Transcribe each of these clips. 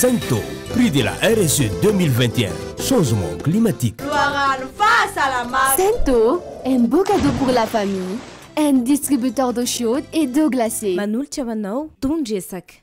Sento, prix de la RSE 2021, changement climatique. face à la marque. Sento, un beau cadeau pour la famille, un distributeur d'eau chaude et d'eau glacée. Manul Chavanao, Tunjesak.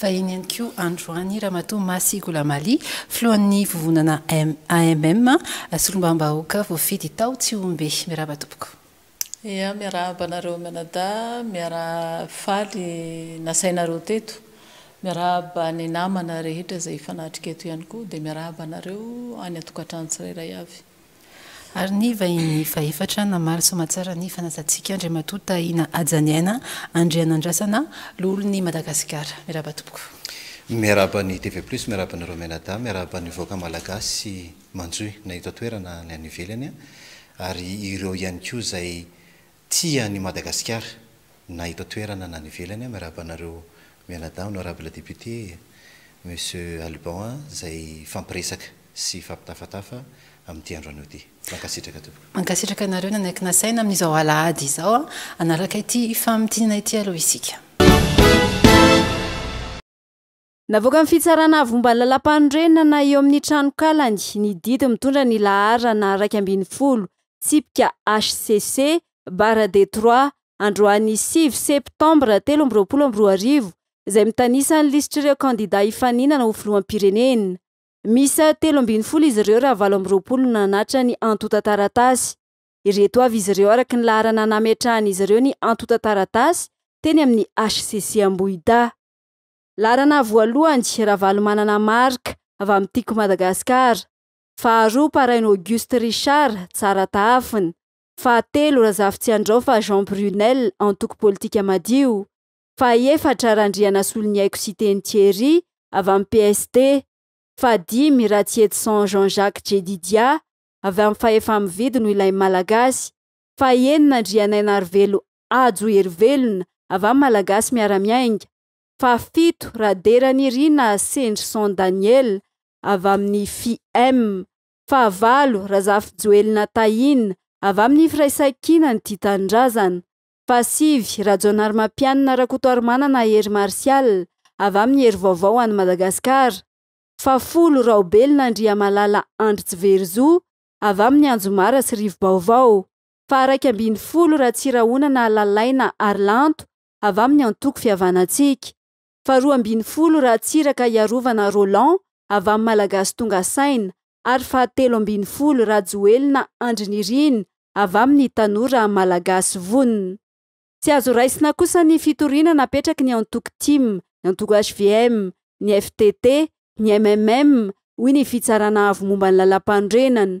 Vahiny ihany koa androany Ramatoa Masy Gholamali, filohan'ny vovonana AMM, solombavambahoaka voafidy tao Tsihombe. Miarahaba tompoko. Ia, miarahaba anareo mianadahy, miarahaba faly nasainareo teto. Miarahaba ny namana rehetra izay hifanatrika eto ihany koa, dia miarahaba anareo any an-tokantrano tsirairay avy. Ary ny vahiny fahefatra namaly soamatsara ny fanasantsika Andriamatoa Tahina Hajaniaina Andrianandrasana, Loholon'i Madagasikara. Miarahaba tompoko. Miarahaba ny TV Plus, miarahaba anareo mianadahy, miarahaba ny vahoaka Malagasy manjohy na eto an-toerana na any ivelany ary ireo ihany koa izay Tia an'i Madagasikara na eto an-toerana na any ivelany aho miarahaba anareo mianadahy honorable député Monsieur Alban izay hifampiresaka sy hifampitafatafa amin'ity andro anio ity. Mankasitraka tompoko. Mankasitraka anareo nanaiky nasaina amin'izao alahady izao hanaraka ity famintinana ity aloha isika. Navoaka ny fitsarana avy momba ny lalàmpanorenana eo amin'ny tranonkalany ny didy mitondra ny laharana iraika ambin'ny folo, tsipika HCC, barra des trois, androany sivy septambra telo amby roapolo amby roa arivo, izay mitanisa ny lisitr'ireo kandidà hifaninana ho filoham-pirenena. Miisa telo ambin'ny folo izy ireo raha valo amby roapolo no nanatitra ny antontan-taratasy. Ireto avy izy ireo araka ny laharana nametrahan'izy ireo ny antontan-taratasy teny amin'ny HCC Ambohidahy. Laharana voalohany, Ravalomanana Marc, avy amin'ny Tiko Madagasikara, faharoa, Paraino Auguste Richard, Tsara Tahafina, fahatelo, Razafitsiandraofa Jean Brunel, antoko politika Madio, fahaefatra, Randrianasoloniaiko Siteny Thierry, avy amin'ny PSD, fahadimy, Ratsietison Jean Jacques Jedidia, avy amin'ny Fahefa-mividy no ilain'ny Malagasy, fahaenina, Andrianainarivelo Hajo Herivelona, avy amin'ny Malagasy Miara-miainga. Fahafito, Raderanirina Sendrison Daniel, avy amin'ny FIM. Fahavalo, Razafijoelina Tahiana, avy amin'ny Firaisankinan'ny Tia Tanindrazana. Fahasivy, Rajaonarimampianina Rakotoarimanana Hery Martial, avy amin'ny Hery Vaovao An'i Madagasikara. Fahafolo, Raobelina Andriamalala Andry Tsiverizo, avy amin'ny Anjomara sy Rivobaovao. Faha-raika ambin'ny folo, Ratsirahonana Lalaina Arilanto, avy amin'ny antoko Fihavanantsika. Faharoa ambin'ny folo, Ratsiraka Hiarovana Roland, avy amin'ny Malagasy Tonga Saina, ary fahatelo ambin'ny folo, Rajoelina Andry Nirina, avy amin'ny Tanora Malagasy Vonona. Tsy azo raisina kosa ny fitoriana napetraky ny antoko tim, ny antoko hvm, ny FTT, ny MMM, hoy ny Fitsarana Avo momba ny Lalàmpanorenana.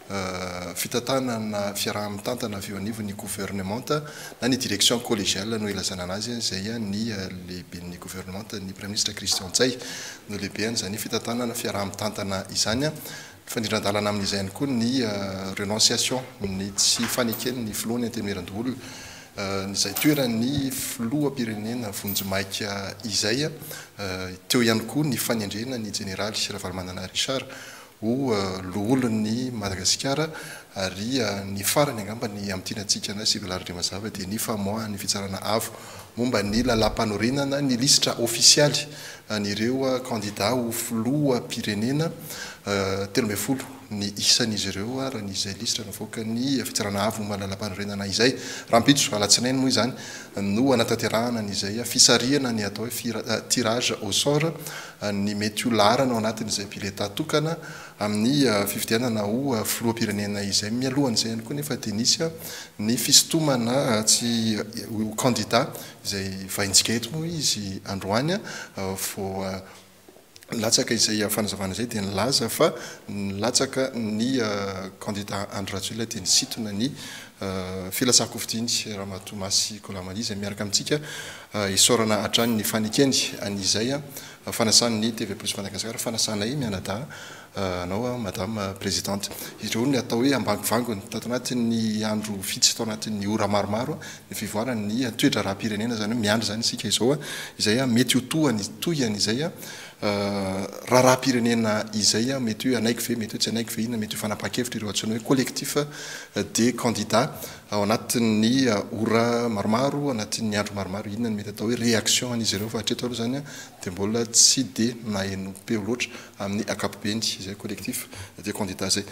fitantanana fiaraha-mitantana avy eo anivon'ny governemanta na ny direction collégiale no ilazana anazy, izay ny lehiben'ny governemanta, ny Praiminisitra Christian Ntsay no lehibean'izany fitantanana fiaraha-mitantana izany. Mifanindran-dalana amin'izay ihany koa ny renonciation, ny tsy faneken'ny Filoha ny Antenimierandoholona, izay toeran'ny Filoham-pirenena vonjimaika izay. Teo ihany koa ny fanendrena ny Jeneraly Ravalomanana Richard ho loholon'i Madagasikara ary ny farany angamba ny hamintinantsika anay sy Velarde mazava dia ny famoahan'ny Fitsarana Avo momba ny Lalàmpanorenana ny lisitra ofisialy an'ireo kandidà ho filoham-pirenena telo ambin'ny folo ny isan'izy ireo araka izay lisitra navoakan'ny Fitsarana Avo momba ny Lalàmpanorenana izay rahampitso, alatsinainy moa izany, no hanatanterahana an'izay fisarihana ny atao hoe tirage au sort. ny mety ho laharana ao anatin'izay bileta tokana amin'ny fifidianana ho filoham-pirenena izay. Mialohan'izay ihany koa anefa dia nisy ny fisintomana tsy ho kandida izay vaintsika eto moa izy androany vao latsaka izay fanazavana izay dia nilaza fa nilatsaka ny kandida Andry Rajoelina dia nisintona ny filatsahan-kofidiany Ramatoa Masy Kolamalia izay miaraka amintsika Isaorana hatrany ny fanekeny an izay fanasan ny TV plus Madagascar fanasanay mianadahy anao madame presidente. Ireo ny atao hoe ambangovangony. Tato anatin ny andro vitsy tao anatin ny ora maromaro ny fivoaran ny toedraharaha pirenena izany hoe miandry izany isika izao izay mety ho toa ny toy an izay raharaha pirenena izay mety hoe hanaiky ve mety hoe tsy hanaiky ve inona mety ho fanapahan kevitra ireo antsoina hoe collectif des candidats ao anatin'ny ora maromaro, anatin'ny andro maromaro, inona no mety atao hoe réaction an'izy ireo fa hatreto aloha izany dia mbola tsy dia nahenompeo loatra amin'ny ankapobeny izay collectif des candidats izay.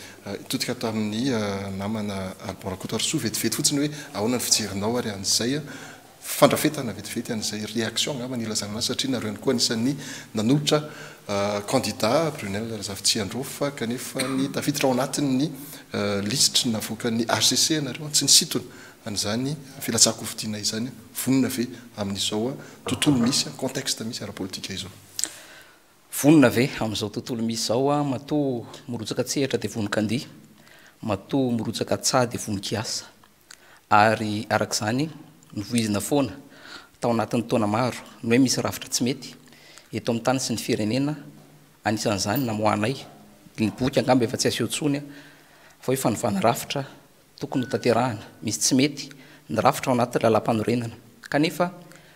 Hitodika tamin'ny namana Alban Rakotoarisoa vetivety fotsiny hoe ahoana ny fijerinao ary an'izay fandrafetana vetivety an'izay réaction angamba no ilazana an'azy satria nareo ihany koa anisan'ny nanolotra kandida Brunelle Razafitsiandrofa kanefa ny tafiditra ao anatin'ny lisitry ny navoakan'ny hcc ianareo tsy nisintona an'izany filatsahan-kofidiana izany vonona ve amin'izao tontolo misy contexte misy ara-politika izao? Vonona ve amin'izao tontolo misy izao matoa mirotsaka an-tsehatra dia vonon-kandia, matoa mirotsaka an-tsaha dia vonon-kiasa? Ary araka izany, novoizina foana tao anatin'ny taona maro ny hoe misy rafitra tsy mety eto amin'ny tany sy ny firenena, anisan'izany namoahanay ny boky, angamba efa tsy aseho intsony, fa hoe fanovana rafitra tokony hotanterahana, misy tsy mety ny rafitra ao anaty lalàmpanorenana, kanefa,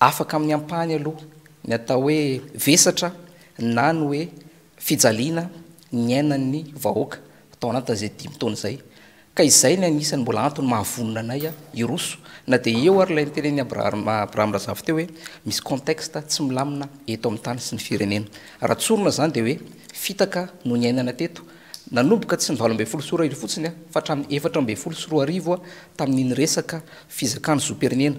Afaka amin'ny ampahany aloha ny atao hoe vesatra na ny hoe fijaliana niainan'ny vahoaka tao anatin'izay dimy taona izay, ka izay ny anisan'ny mbola antony mahavonona anay hiroso na dia eo ary ilay notenenin'i Abraham Razafy teo hoe misy contexte tsy milamina eto amin'ny tany sy ny firenena. Raha tsorina izany dia hoe fitaka no niainana teto, nanomboka tsy ny valo ambin'ny folo sy roa arivo fotsiny fa hatramin'ny efatra ambin'ny folo sy roa arivo tamin'iny resaka fizakan'ny zom-pirenena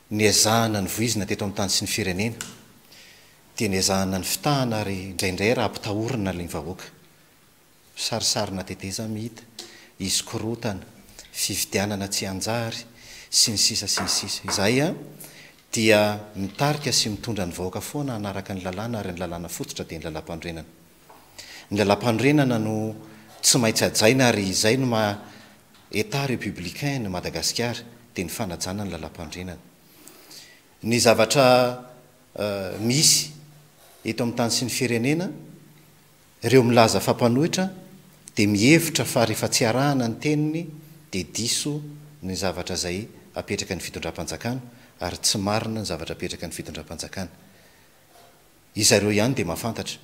Niezahana ny voizina teto amin'ny tany sy ny firenena, dia niezahana ny fitahana ary indraindray ary ampitahorina ny vahoaka. Misarisary na tetezam hita, izy korotana, fividianana tsy hanjary, sy ny sisa sy ny sisa. Izahay a, dia mitarika sy mitondra ny vahoaka foana hanaraka ny lalàna ary ny lalàna fototra dia ny lalampanorenana. Ny lalampanorenana no tsy maintsy hajaina ary izay no maha Etat Républicain ny Madagasikara dia ny fanajana ny Lalampanorenana. Ny zavatra misy eto amin'ny tany sy ny firenena, ireo milaza fa mpanohitra dia mihevitra fa rehefa tsy arahana ny teniny dia diso ny zavatra izay apetraka ny fitondram-panjakana ary tsy marina ny zavatra apetraka ny fitondram-panjakana. Izy ireo ihany dia mahafantatra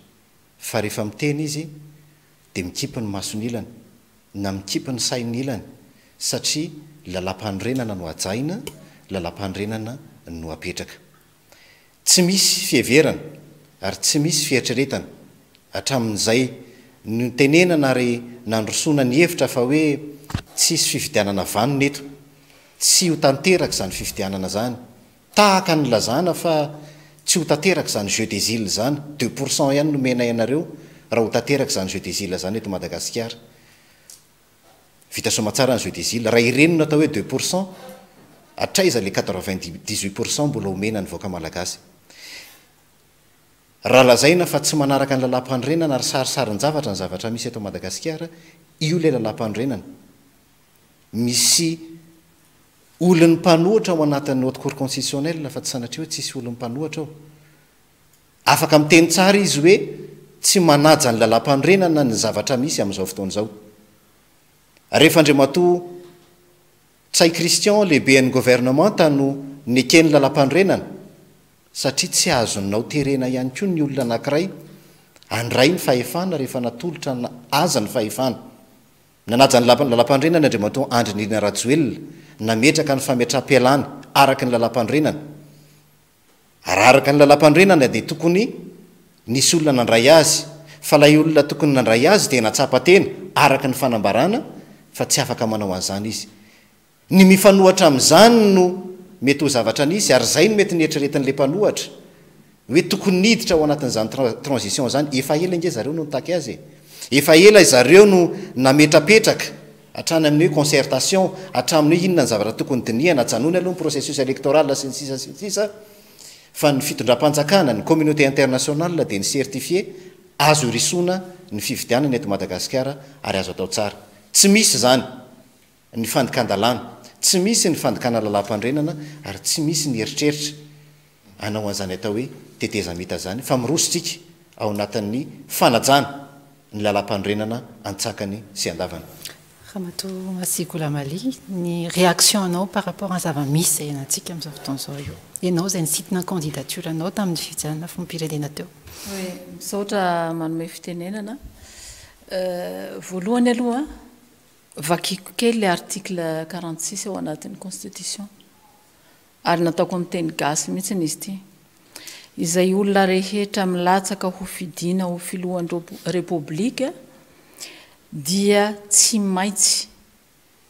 fa rehefa miteny izy, dia mikipy ny mason'ilany na mikipy ny sain'ilany satria lalàmpanorenana no hajaina, lalàmpanorenana no apetraka. Tsy misy fiheverana ary tsy misy fieritreretana hatramin'izay notenenana ary nandrosoana ny hevitra fa hoe tsy hisy fifidianana vanona eto, tsy ho tanteraka izany fifidianana izany Tahaka ny nilazana fa tsy ho tanteraka izany jeu des îles izany, deux pour cent ihany no omenay anareo raha ho tanteraka izany jeu des îles izany eto Madagasikara. Vita soamatsara ny jeu des îles. Raha ireny no natao hoe deux pour cent, hatraiza ilay quatre vingt dix huit pour cent mbola omena ny vahoaka malagasy? Raha lazaina fa tsy manaraka ny lalam-panorenana ary sarisarin-javatra ny zavatra misy eto Madagasikara, io ilay lalam-panorenana. Misy Olon'ny mpanohitra ao anatin'ny Haute Cour Consititionnelle fa tsy sanatria hoe tsy hisy olon'ny mpanohitra ao. Afaka miteny tsara izy hoe tsy manaja ny Lalàmpanorenana ny zavatra misy amin'izao fotoana izao. Rehefa Andriamatoa Ntsay Christian, Lehiben'ny Governemanta no neken'ny Lalàmpanorenana satria tsy azonao terena ihany koa ny olona anankiray handray ny fahefana rehefa natolotra azy ny fahefana. Nanaja ny Lalampanorenana Andriamatoa Andry Nirina Rajoelina, nametraka ny fametraham-pialany araka ny Lalampanorenana. Raha araka ny Lalampanorenana dia tokony nisy olona nandray azy, fa ilay olona tokony nandray azy dia natsapa tena, araka ny fanambarana, fa tsy afaka manao an'izany izy. Ny mifanohatra amin'izany no mety ho zavatra nisy ary izay no mety nieritreretin'ilay mpanohatra hoe tokony niditra ao anatin'izany transition izany. Efa ela ange zareo no nitaky azy e! Efa ela zareo no nametrapetraka hatrany amin'ny hoe concertation, hatramin'ny hoe inona ny zavatra tokony dinihana, ajanony aloha ny processus electoral sy ny sisa sy ny sisa fa ny fitondram-panjakana, ny communauté internationale dia ni-certifier azo irisoana ny fifidianana eto Madagasikara ary azo atao tsara. Tsy misy izany Ny fandikan-dalàna. Tsy misy ny fandikana lalàmpandrenana ary tsy misy ny eritreritra hanao an'izany atao hoe tetezamita izany fa miroso isika ao anatin'ny fanajana ny lalàmpanorenana antsakany sy andavany. Ramatoa Masih Ghulam Ali, ny réaction anao par rapport an'ny zava-misy izay hianantsika amin'izao fotoana izao io. Ianao izay nisintona ny candidature anao tamin'ny fifidianana filoham-pirenena teo. Oui, misaotra manome fitenenana. Voalohany aloha, Vakiko kely le article quarante six ao anatin'ny constitution ary nataoko amin'ny teny gasy mihitsiny izy ity, izay olona rehetra milatsaka ho fidiana ho filohan'ny repoblika dia tsy maintsy,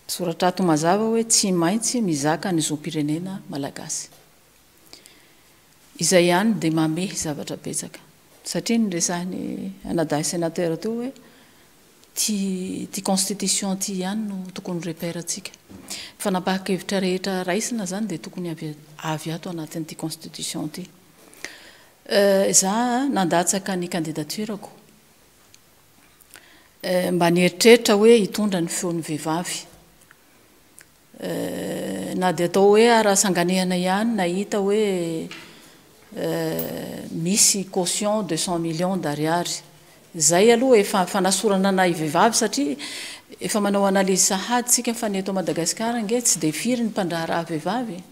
misoratra ato mazava hoe tsy maintsy mizaka ny zom-pirenena malagasy. Izay ihany dia mamehy zavatra betsaka satria ny resahin'ny anadahy sénateur teo hoe Tsy ity constitution ity ihany no tokony repère antsika. Fanapahan-kevitra rehetra raisina zany dia tokony avy avy ato anatin'ity constitution ity. Za nandatsaka ny candidature-ko mba nieritreritra hoe hitondra ny feon'ny vehivavy. Eh, na dia atao hoe ara sanganehana ihany na hita hoe eh, misy caution de cent millions d'ariary zay aloha efa fanasorana nahy vehivavy satria efa manao analyse sahady tsika fa ny eto Madagascar ange tsy dia firy ny mpandraharaha vehivavy e.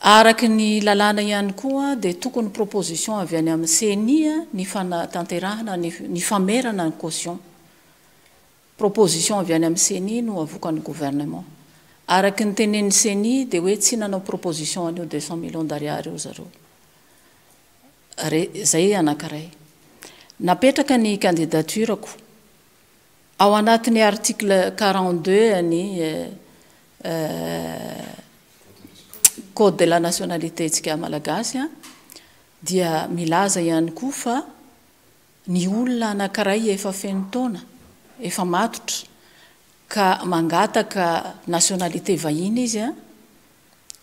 araky ny lalàna ihany koa dia tokony proposition avy any amin'ny ceni ny fanatanterahana ny famerana ny caution Proposition avy any amin'ny ceni no avokan'ny gouvernement. Araky ny tenenin'ny ceni dia hoe tsy nanao proposition an'io deux cents millions d'ariary io zareo. Izay anankiray. Napetraka ny candidature-ko. Ao anatin'ny article quarante deux an'ny code de la nationalité-ntsika malagasy dia milaza ihany koa fa Ny olona anankiray efa feno taona, efa matotra, ka mangataka nationalité vahiny izy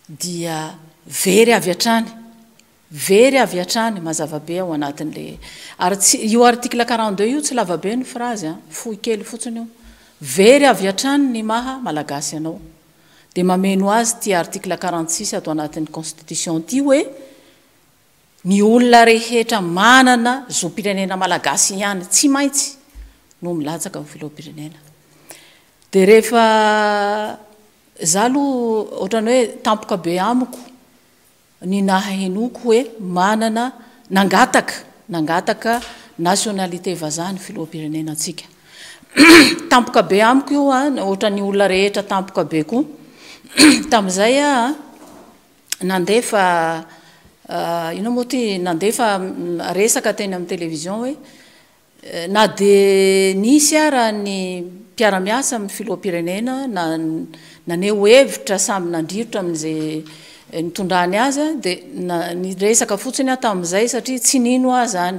dia very avy hatrany, very avy hatrany mazava be ao anatin'ilay, ary tsy, io article quarante deux io tsy lava be ny phrase an, fohy kely fotsiny io, very avy hatrany ny maha malagasy anao, dia mameno azy ity article quarante six ato anatin'ny constitution ity hoe, Ny olona rehetra manana zom-pirenena malagasy ihany tsy maintsy no milatsaka ho filoham-pirenena. Dia rehefa za aloha ohatran'ny hoe tampoka be amiko ny nahahenoako hoe manana nangataka nangataka nationalité vazaha ny filoham-pirenena antsika. Tampoka be amiko io an, ohatran'ny olona rehetra tampoka be koa. Tamin'izay aho nandefa inona moa ity nandefa resaka teny amin'ny télévision hoe na dia nisy ara ny mpiara-miasa amin'ny filoham-pirenena naneho hevitra samy nandrirotra amin'izay nitondrany azy dia niresaka fotsiny aho tamin'izay satria tsy nino aho izany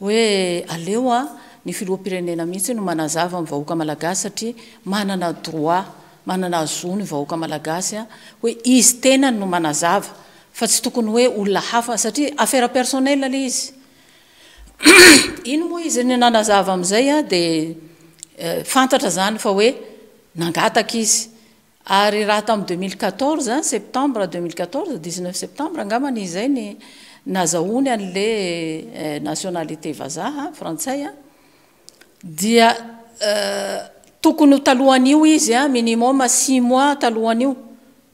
Hoe aleo an, ny filoham-pirenena mihitsy no manazava amin'ny vahoaka malagasy satria manana droit, manana zo ny vahoaka malagasy an, hoe izy tenany no manazava fa tsy tokony hoe olona hafa satria affaire personnelle ilay izy. Iny moa izy no nanazava amin'izay an dia fantatra izany fa hoe nangataka izy Ary raha tamin'ny deux mille quatorze, septembre deux mille quatorze, dix neuf septembre angamba ny izay ny nazahoany an'ilay nationalité vazaha, frantsay, dia tokony ho talohan'io izy, minimum six mois talohan'io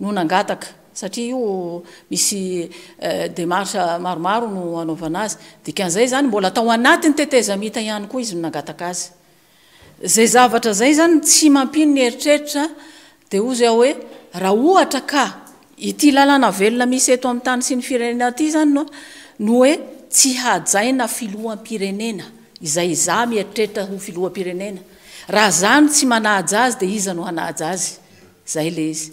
no nangataka, satria io misy démarche maromaro no hanaovana azy, dikan'izay izany mbola tao anatin'ny tetezamita ihany koa izy no nangataka azy. Zay zavatra zay zany tsy mampino ny eritreritra de hozy aho hoe raha ohatra ka ity lalana velona misy eto amin'ny tany sy ny firenena ity zany no no hoe tsy hajaina filoham-pirenena izay izaho mieritreritra ho filoham-pirenena raha za no tsy manaja azy de iza no hanaja azy? zay le izy.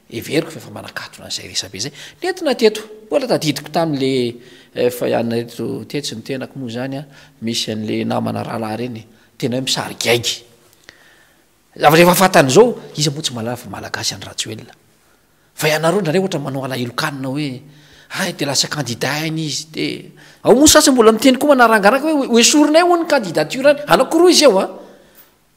Heveriko fa efa manakatona an'izay resabe izay. Nentina teto. Mbola tadidiko tamin'le efa hianona eto tetsy ny tenako moa izany an, misy an'le namana rahalahy ireny tena hoe misarigaigy. Zavatra efa fantany izao, iza moa tsy mahalala fa malagasy andry rajoelina. Fa ianareo indraindray ohatra manao alahelon-kanina hoe hay dia lasa kandida aina izy dia ao moa sasany mbola miteny koa manarangaranga hoe hoesorinay hono ny candidature-ny, anakiroa izy eo an.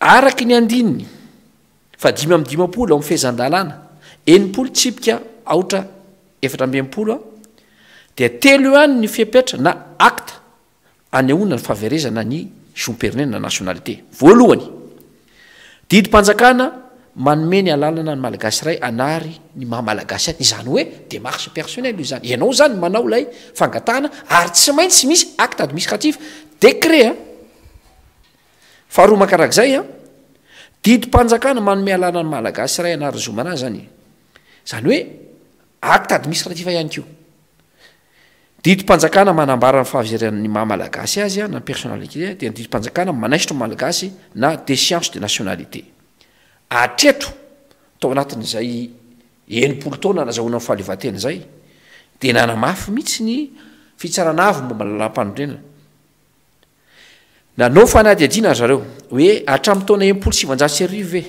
Araka ny andininy fahadimy amby dimampolo ao amin'ny Fehezan-dalàna enimpolo tsipika aotra efatra amby enimpolo dia telo ihany ny fepetra na actes anehoana ny fahaverezana ny zom-pirenena na nationalité. Voalohany, didim-panjakana manome ny alalana ny Malagasy iray hanary ny maha Malagasy azy, izany hoe démarche personnelle io izany, ianao izany no manao ilay fangatahana ary tsy maintsy misy acte administratif, décret a. Faharoa mankarak'izay an, didim-panjakana manome alàna ny Malagasy iray hanary ny zo aman'azy izany e. Izany hoe acte administratif ihany koa. Didim-panjakana manambara ny fahaveran'ny maha Malagasy azy an, na ny personnalité, dia ny didim-panjakana manaisotra ny Malagasy na déchéance de nationalité. Hatreto, tao anatin'izay enimpolo taona nazahoana ny fahaleovantena izay, dia nanamafy mihitsy ny Fitsarana Avo momba ny Lalàmpanorenana, Nanao fanadihadiana ry zareo, hoe hatramin'ny taona enimpolo sy sivanjato sy arivo ve?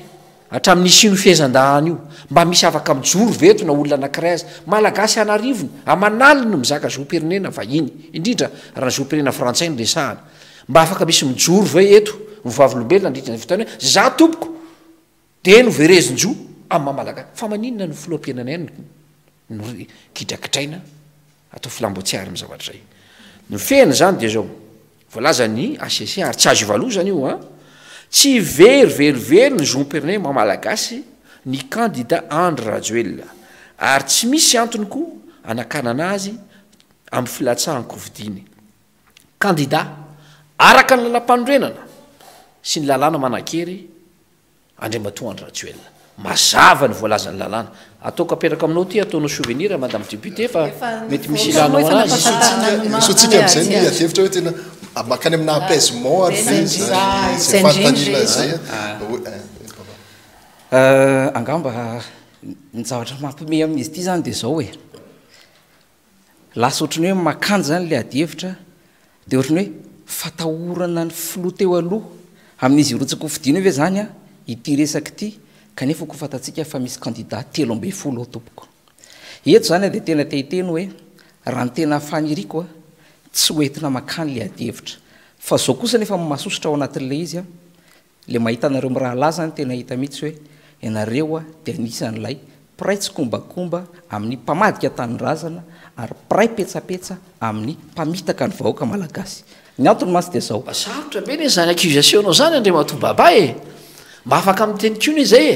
Hatramin'ny nisian'io fehezan-dahany io? Mba misy afaka mijoro ve eto na olona anankiray aza? Malagasy an'arivony, aman'aliny no mizaka zom-pirenena vahiny, indrindra raha ny zom-pirenena frantsay no resahana. Mba afaka misy mijoro ve eto ny vavolombelona nandritra izay vitaina hoe za tompoko? Dia noverezin-jo amin'ny maha Malagasy. Fa maninona ny filoham-pirenanay no no kidrakidraina atao filam-boatsiary ny zavatra izay. Ny fehiny izany dia izao, voalazan'ny HCC ary tsy azo ivalozana io an, tsy very velively ny zom-pirenena maha Malagasy ny kandida Andry Rajoelina ary tsy misy antony koa anakanana azy amin'ny filatsahan-kofidiany. Kandida araka ny lalàmpanorenana sy ny lalàna manan-kery Andriamatoa Andry Rajoelina. Mazava ny voalazan'ny lalàna. Ataoko apetraka aminao ity ataonao souvenir madame députée fa mety misy ilanao anazy. Misy antsika amin'izay ny adihevitra hoe tena makany amina apaisement ary ve izay fanontaniana izay an. Angamba ny zavatra mampiomehy amin'izy ity izany dia izao e. Lasa ohatran'ny hoe makanja izany ilay adihevitra dia ohatran'ny hoe fatahorana ny filoha teo aloha amin'izy hirotsaka ho fidiana io ve izany ity resaka ity kanefa ho fantatsika fa misy kandida telo ambin'ny folo ao tompoko. Eto izany dia tena te hiteny hoe raha ny tena faniriako tsy ho entina makany ilay adihevitra fa izao kosa nefa mahasosotra ao anatin'ilay izy Le mahita anareo mirahalahy zany tena hita mitsy hoe ianareo dia anisan'ilay mpiray tsikombakomba amin'ny mpamadika tanindrazana ary mpiray petsapetsa amin'ny mpamitaka ny vahoaka malagasy. Ny antony mantsy dia zao. Sarotra be ne zany accusation-nao zany Andriamatoa Baba e! Mba afaka miteny koa ne zay e!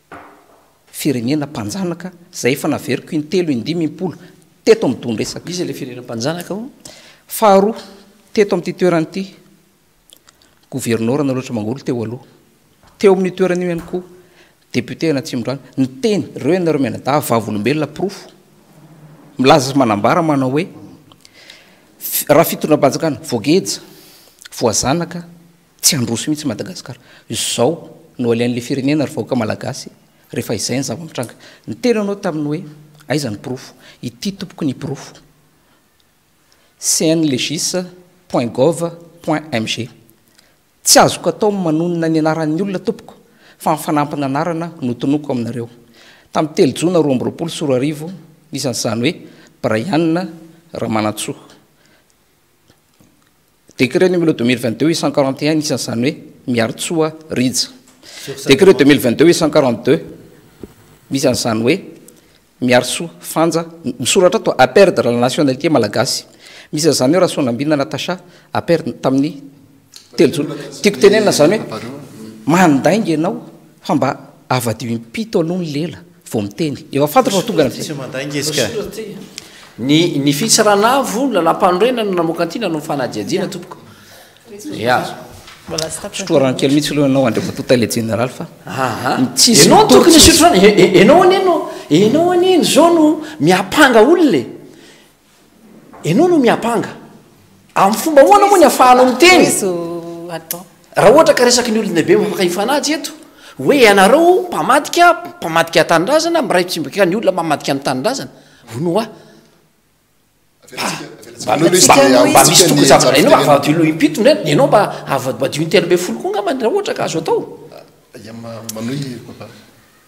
firenena mpanjanaka izay efa naveriko intelo indimy impolo teto amin'ny dohan-dresaka. Iza ilay firenena mpanjanaka hono? Faharoa, teto amin'ity toerana ity, governora Naloatra Mangolo teo aloha. Teo amin'io toerana io ihany koa, député any Atsimondrano, niteny, ireo ianareo mianadahy, vavolombelona, porofo, milaza sy manambara manao hoe, raha fitondrapanjakana, voageja, voazanaka, Tsy handroso mihitsy Madagascar zao no alehan'le firenena ry vahoaka malagasy rehefa izay ny zava-mitranga. Niteny anao tamin'ny hoe aiza ny porofo. Ity tompoko ny porofo. Cnlegis point gov point mg Tsy azoko atao ny manonona ny anaran'ny olona tompoko fa ny fanampin'anarana no tonoko aminareo. Tamin'ny telo jona roa amby roapolo sy roa arivo nisy an'izany hoe Braianina Ramanantsoa. Décret numéro deux mille vingt deux huit cent quarante et un isan'izany hoe Miarintsoa Rija. Décret deux mille vingt deux huit cent quarante deux misy an'izany hoe Miarisoa Fanja, misoratra ato a perdre la nationalité malagasy. Misy an'izany hoe Rasoanambina Natacha a perdre tamin'ny telo jona. Tiako tenenina izany hoe mandainga ianao fa mba avadiho impito aloha ny lela vao miteny. Efa fantatra fa tonga ny Tsy mandainga izy ka. Ny ny fils Ranavo lalampanorenana namoaka an'ity nanao fanadihadiana tompoko. Ya. Mbola tsy tapitra. Sotroa rano kely mihitsy aloha ianao Andriamatoa Tale Jeneraly fa Aha. ny tsy izy Ianao tokony hisotro rano. Ianao anie no, ianao anie no zao no miampanga olona e. Ianao no miampanga. Amin'ny fomba ahoana moa ny afahanao miteny? Raha ohatra ka resaky ny olon-dehibe fa afaka hifanaja eto hoe ianareo mpamadika, mpamadika tanindrazana, miray tsimoka ny olona mamadika ny tanindrazana, hono hoa. Mba misy toko jadona ianao avadiloha impito indray dia ianao mba avadibadio intelo ambin'ny folo koa angambany raha ohatra ka azo atao. Manohy papa.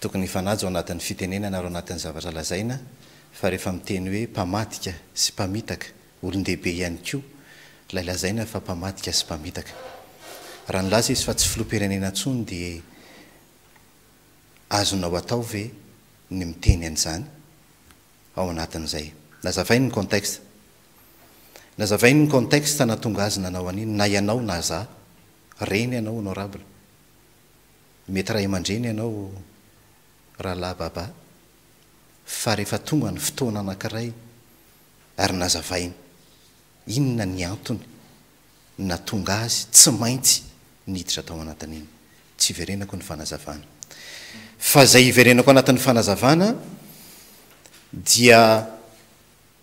Tokony hifanaja ao anatin'ny fitenenana ary ao anatin'ny zavatra lazaina fa rehefa miteny hoe mpamadika sy mpamitaka, olon-dehibe ihany koa ilay lazaina fa mpamadika sy mpamitaka. Raha nilaza izy fa tsy filoham-pirenena intsony dia azonao atao ve ny miteny an'izany ao anatin'izay? Nazavainy ny contexte. Nazavainy ny contexte nahatonga azy nanao an'iny, na ianao na zà. Reny ianao honorable. Mety ray aman-dreny ianao Rahalahy Baba, fa rehefa tonga ny fotoana anankiray ary nazavaina inona ny antony natonga azy tsy maintsy niditra tao anatin'iny, tsy iverenako ny fanazavana. Fa izay iverenako anatin'ny fanazavana dia.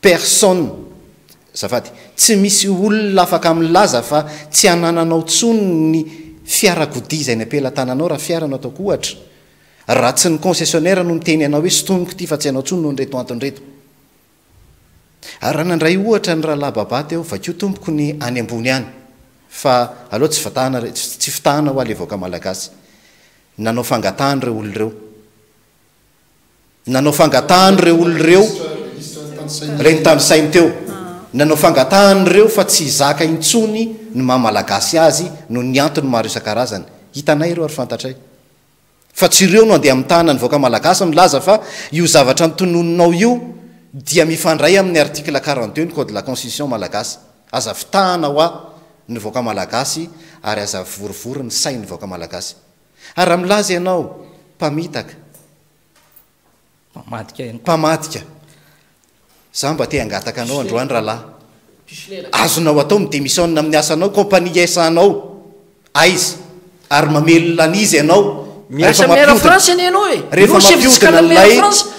personne zafady tsy misy olona afaka milaza fa tsy anananao tsony ny fiarakodia izay ny ampelatananao raha fiara no ataoko ohatra raha tsy ny concessionnaire no miteny anao hoe sintoniko ity fa tsy anao tsony noho ny reto antony reto ary raha nandray ohatra ny rahalahy baba teo vakio tompoko ny any ambony any fa aleo tsy fitahana tsy fitahana hoa le vahoaka malagasy nanao fangatahana ireo olona ireo Nanao fangatahana ireo olona ireo, ilay nitanisainy teo, nanao fangatahana ireo fa tsy hizaka intsony ny maha Malagasy azy noho ny antony maro isan-karazany. Hitanay ireo ary fantatray. Fa tsy ireo no handeha hamitahana ny vahoaka Malagasy milaza fa io zavatra notononinao io dia mifandray amin'ny article quarante deux ny code de la constitution Malagasy. Aza fitahana hoa ny vahoaka Malagasy ary aza vorivory ny sain'ny vahoaka Malagasy. Ary raha milaza ianao, Mpamitaka. Mpamadika ihany koa. Mpamadika. Izaho mba te hangataka anao androany rahalahy. Mpisolelaka. Azonao atao mi-démissionne amin'ny asanao, compagnie iasanao. Aiza? Ary mamelona an'iza ianao? Miasa amin'ny Air France anie ianao e. Rehefa mampiodina ilay.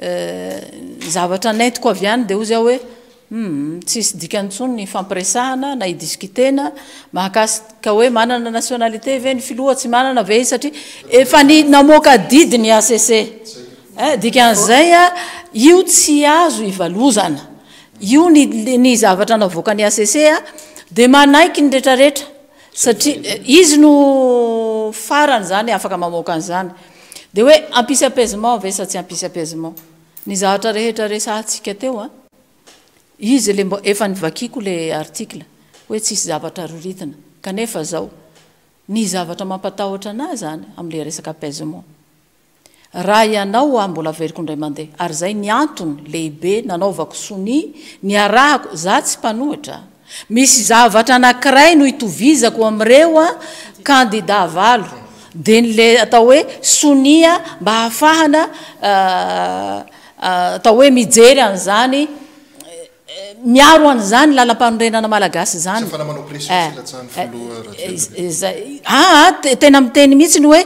Ny zavatra nentiko avy any dia hozy aho hoe, Humm, tsy hisy dikany intsony ny hifampiresahana na hi-discuter-na mahakasika hoe manana nationalité ve ny filoha, tsy manana ve izy satria efa ny namoaka didy ny HCC. Eh, dikan'izay a, io tsy azo ivalozana. Io ny, ny zavatra navoakan'ny HCC dia manaiky ny rehetrarehetra. satria izy no farany zany afaka mamoaka an'izany, de hoe hampisy apaisement ve sa tsy hampisy apaisement ny zavatra rehetra resahantsika teo an! izy le mbo efa nivakiako le article hoe tsisy zavatra roritina kanefa zao ny zavatra mampatahotra anah zany amle resaka apaisement, Raha ianao aho mbola veloko indray mandeha ary izay ny antony lehibe nanaovako sonia niarahako za tsy mpanohitra a! Misy zavatra anakiray no itovizako amin'ireo a kandida valo dia ny le atao hoe sonia mba ahafahana atao hoe mijery an'izany Miaro an'izany lalampanorenana malagasy izany. Tsy afana manao pression sy latsahan'ny filoha Rajoelina ve? Aa tena miteny mihitsy ny hoe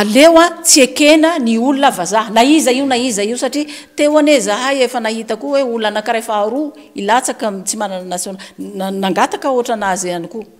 aleo a tsy ekena ny olona vazaha na iza io na iza io satria teo anie zahay efa nahita koa hoe olona anankiray faharoa hilatsaka tsy manana nationalite nangataka ohatran'azy ihany koa.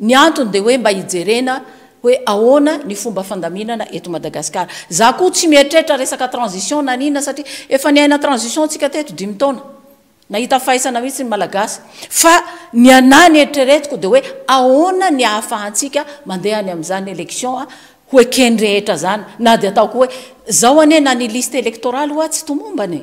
Ny antony dia hoe mba hijerena hoe ahoana ny fomba fandaminana eto Madagascar. Za koa tsy mieritreritra resaka transition na n'inona satria efa niaina transition tsika teto dimy taona. Nahita fahaisana mihitsy ny Malagasy. Fa ny anah ny eritreretiko dia hoe ahoana ny ahafahantsika mandeha any amin'izany election ho eken'ny rehetra zany. Na dia ataoko hoe zao anie na ny liste electorale ho'a tsy tomombana e.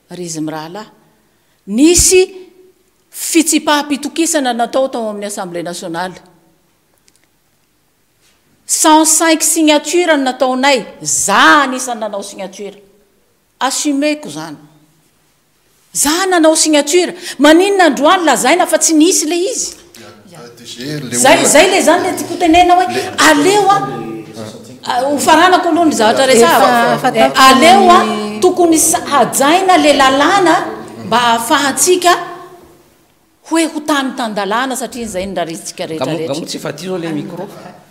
Ry izy mirahalahy, nisy fitsipaham-pitokisana natao tao amin'ny Assemblée nationale. Cent cinq signatures no nataonay, za anisan'ny nanao signature. Assumer-ko izany. Za nanao signature. Maninona androany lazaina fa tsy nisy ilay izy? Zay zay le zany le tiko tenena hoe aleo a ho faranako aloha ny zavatra resahako aleo a tokony hajaina le lalàna mba ahafahantsika hoe ho tany tan-dalàna satria zay ny rarisitsika rehetra rehetra. Tsy fadino le micro.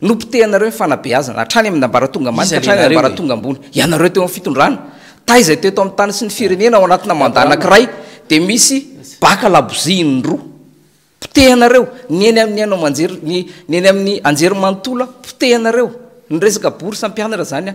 Nopotehanareo ny fanabeazana, hatrany amin'ny ambaratonga ambany ka hatrany amin'ny ambaratonga ambony. Ianareo teo amin'ny fitondrana, taiza teto amin'ny tany sy ny firenena ao anatina mandat anankiray dia misy baka labozia in-droa. Potehanareo. Ny eny amin'ny haino aman-jery, ny ny eny amin'ny anjerimanontolo, potehanareo. Ny resaka bourse mpianatra izany.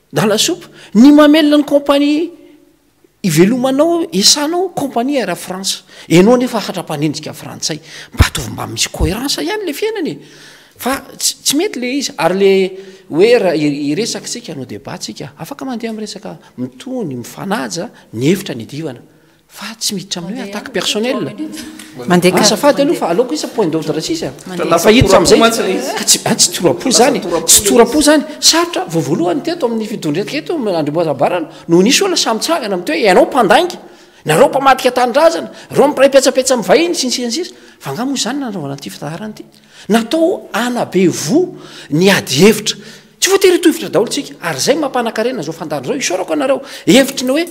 Na lasopy. Ny mamelona ny compagnie ivelomanao esanao compagnie Air France. Enao anefa hatra mpanenjika frantsay. Mba ataovy mba misy coherence ihany le fiainana e. Fa tsy mety le izy. Ary le hoe hiresaka tsika hanao debat tsika. Afaka mandeha am resaka mitony, mifanaja ny hevitra ny adivana. Fa tsy miditra amin'ny hoe attaque personnelle. Mandeha ka. Azafady aloha fa aleoko isa point d'ordre sisa. Fa hiditra amin'izay ka tsy ah, tsy torapo izany. Tsy torapo izany. Sarotra vao voalohany teto amin'ny fidondretika eto Andriamboazabarana no nisy olona samy mitsangana amin'ity hoe ianao mpandainga. Nareo mpamadika tanindrazana, reo miray petsapetsa amin'ny vahiny sy ny sisa ny sisa. Fa angaha moa izany nanaovana ity fitanarana ity. Natao hanabe voho ny ady hevitra. Tsy voatery hitovy hevitra daholo tsika. Ary izay mampanakarena izao fandàna izao, isaorako anareo. Hevitry ny hoe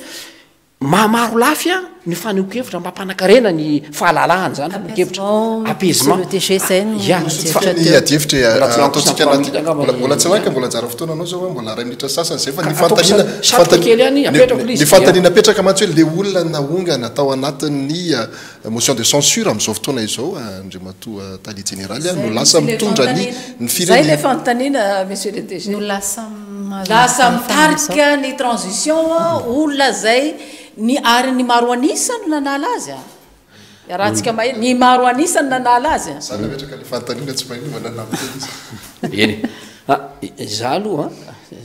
Mahamarolafy ny fanehoan-kevitra mba hampanakarena ny fahalalahana izany fanehoan-kevitra. Apaisement. Ny adihevitra e, ataontsika anaty, mbola tsy maika, mbola anjara fotoana anao izao an, mbola iray minitra sasany izay fa ny fanontaniana, ny fanontaniana apetraka mantsy hoe le olona nahongana tao anatin'ny. Motion de censure amin'izao fotoana izao Andriamatoa Tale Jeneraly a, no lasa mitondra ny ny firenena. Izay ilay fanontaniana Monsieur le DG. No lasa mahazo ny Lasa mitarika ny transition olona izay ny ary ny maro an'isa no nanala azy a! Iarahantsika maheno, ny maro an'isa no nanala azy a! Za nametraka ilay fanontaniana tsy maheno manana amin'ny teny izy. Eny, a za aloha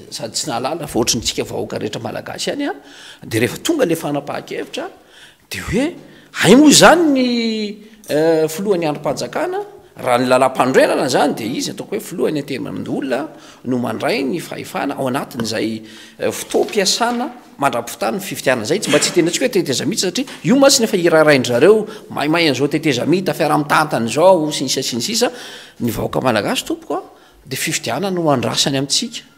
sady tsy nahalala fa ohatry ny tsika vahoaka rehetra Malagasy ihany a, dia rehefa tonga ilay fanapahan-kevitra Dia hoe, hay moa izany ny filohan'ny andrim-panjakana, raha ny lalam-panorenana izany dia izy ataoko hoe filohan'ny antenimierandoholona no mandray ny fahefana ao anatin'izay fotoam-piasana mandra-pitan'ny fifidianana izay. Tsy mba tsy itenentsika hoe tetezamita satria io mantsy no efa hiraharain-dry zareo maimay an'izao tetezamita, fiaraha-mitantana izao sy ny sisa sy ny sisa. Ny vahoaka malagasy tompoko a, dia fifidianana no andrasany amintsika.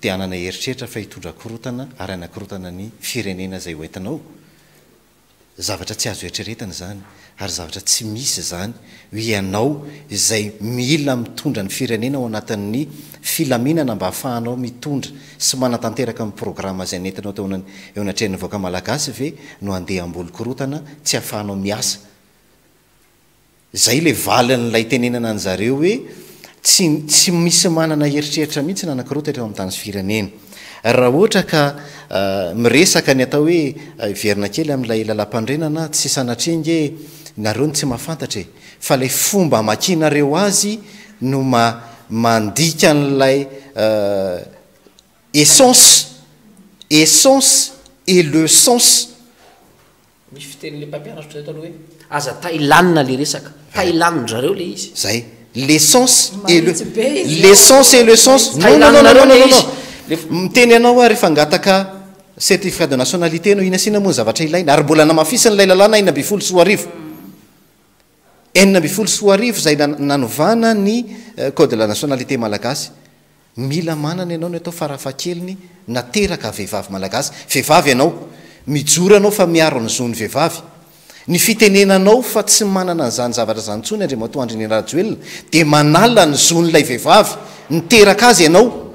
dia hanana eritreritra fa hitondra korontana ary hanakorontana ny firenena izay ho entinao? Zavatra tsy azo eritreretana izany ary zavatra tsy misy izany hoe ianao izay mila mitondra ny firenena ao anatin'ny filaminana mba hahafahanao mitondra sy manatanteraka ny programa izay nentinao teo eo anatrehan'ny vahoaka malagasy ve no handeha hamboly korontana tsy hahafahanao miasa Izay ilay valin'ilay tenenana an'zareo hoe tsy tsy misy manana eritreritra mihitsy na anankiroa teto amin'ny tany sy firenena. Raha ohatra ka miresaka ny atao hoe hiverina kely amin'ilay lalampanorenana aho, tsy sanatria ange nareo no tsy mahafantatra e! fa ilay fomba amakianareo azy no ma mandika an'ilay essence, essence et le sens. Ny fitenin'le mpampianatra otr'izay taloha hoe. Aza tailanina le resaka. Tailanin-dry zareo le izy. Zay. L'essence et le. Mahitsy be izy io. L'essence et le sens. Non, non, non, non, non, non. Miteny anao aho rehefa hangataka certificat de nationalité anao, inona sy inona moa ny zavatra ilaina? Ary mbola namafisin'ilay lalàna enina ambin'ny folo sy roa arivo. Enina ambin'ny folo sy roa arivo izay nanovana ny code de la nationalité malagasy. Mila manana ianao ny atao farafahakeliny nateraka vehivavy malagasy. Vehivavy ianao. Mijoro ianao fa miaro ny zon'ny vehivavy. Ny fitenenanao fa tsy manana an'izany zavatra izany intsony Andriamatoa Andry Nirina Rajoelina dia manala ny zon'ilay vehivavy niteraka azy ianao.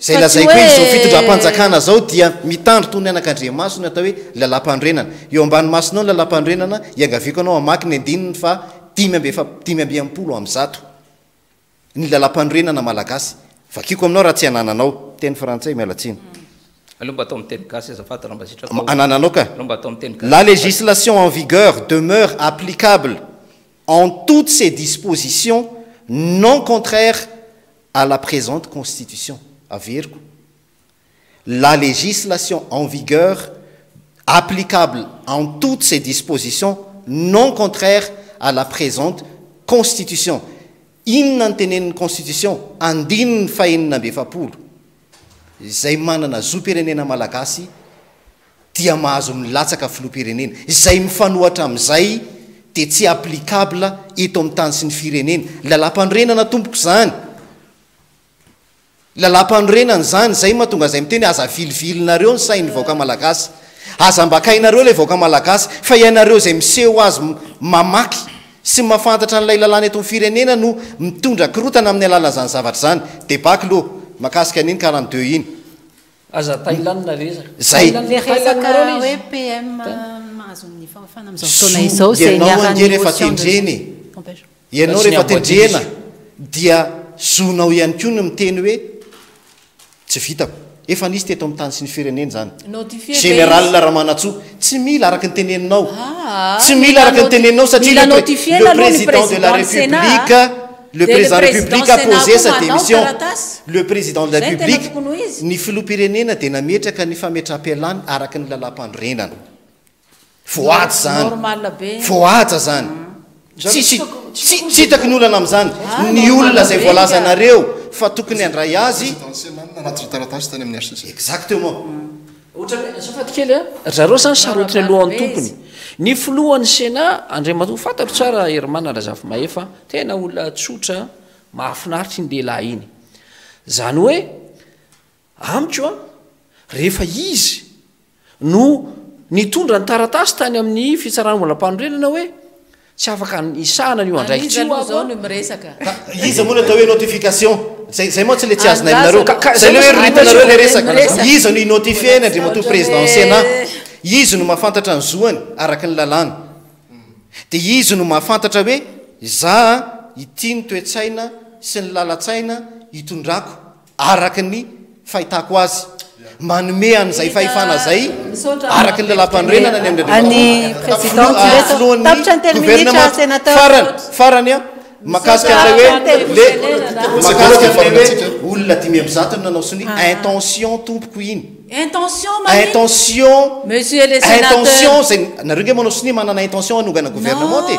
Izay lazaiko hoe izao fitondram-panjakana izao dia mitandro toy ny anakandriamaso ny atao hoe Lalàmpanorenana. Eo ambany masonao ny Lalàmpanorenana, iangaviako anao hamaky ny andininy faha dimy amby efa dimy amby enimpolo amin'ny zato ny Lalàmpanorenana malagasy. Vakiko aminao raha tsy anananao. Teny frantsay, miala tsiny. Aleo mba atao amin'ny teny gasy azafady raha mba sitraka ao. Anananao ka. Aleo mba atao amin'ny teny gasy. La législation en vigueur demeure applicable en toutes ses dispositions non contraires à la présente constitution à Virgo, la législation en vigueur applicable en toutes ses dispositions non contraires à la présente Constitution. Innantenen'ny constitution andine fahenina ambe efapolo Izay manana zom-pirenena malagasy dia mahazo milatsaka filoham-pirenena. Izay mifanohatra amin'izay dia tsy applicable eto amin'ny tany sy ny firenena. Lalàmpanorenana tompoko izany. Lalàmpanorenana izany. Izay no mahatonga izay miteny hoe aza avilivilinareo ny sain'ny vahoaka malagasy. Aza ambakainareo ilay vahoaka malagasy fa ianareo izay miseho azy mamaky Tsy ny mahafantatra an'ilay lalàna eto amin'ny firenena no mitondra korontana amin'ny alalan'izany zavatra izany. Débâcle ô! Mahakasika an'iny quarante deux iny. Aza tailanina re za. Zay. Ilay resaka hoe PM mahazo ny fahafahana amin'izao fotoana izao izay Ianao ange niharan'ny rehefa motion de tendrena e. censure. Ianao Sy ny rehefa amboadia tendrena izy io. dia zonao ihany koa ny miteny hoe. Tsy vitako. Efa nisy teto amin'ny tany sy ny firenena izany. Notifier base. Général Ramanantsoa, tsy mila araka ny teneninao. Tsy mila araka ny teneninao satria le président de la République, le président de la République a posé sa démission. Le président de la République, ny filoham-pirenena dia nametraka ny fametraham-pialany araka ny lalàmpanorenana. Voahaja zany. Normal be. Voahaja zany. Tsisy tsy tsy hitaky ny olana amin'izany. Ah, ny olona izay voalazanareo fa tokony handray azy. Anaty taratasy tany amin'ny HCC. Exactement. Hmm. Ohatra hoe azafady kely a. Ry zareo zany sarotiny alohan'ny tompony. Ny filohan'ny Sénat, Andriamatoa fantatro tsara Hermana Razafimahefa, tena olona tsotra, mahafinaritra iny lehilahy iny. Zany hoe. Amiko an, rehefa izy no nitondra ny taratasy tany amin'ny fitsaranovalam-panorenana hoe tsy afaka hisahana an'io andraikitra io aho an, Ka iza moa no atao hoe notification? Zay zay mantsy le tsy azonay aminareo. Ka zay le hoe roritanareo le resaka. Iza no hi-notifier ny Andriamatoa Président Sénat? Izy no mahafantatra ny zoany araka ny lalàna. Dia izy no mahafantatra hoe za an, ity ny toe-tsaina sy ny lalan-tsaina hitondrako. araka ny fahitako azy manome an'izay fahefana izay araka ny lalam-panorenana ny an'andriamanitafranyfarany a makasika an'ilay hoe le makasika an'ilay hoe olona dimy amby zato no nanao sony ah. intention tompoko iny intention intention intention zay nareo nge manao sonia manana intention hanongana gouvernement e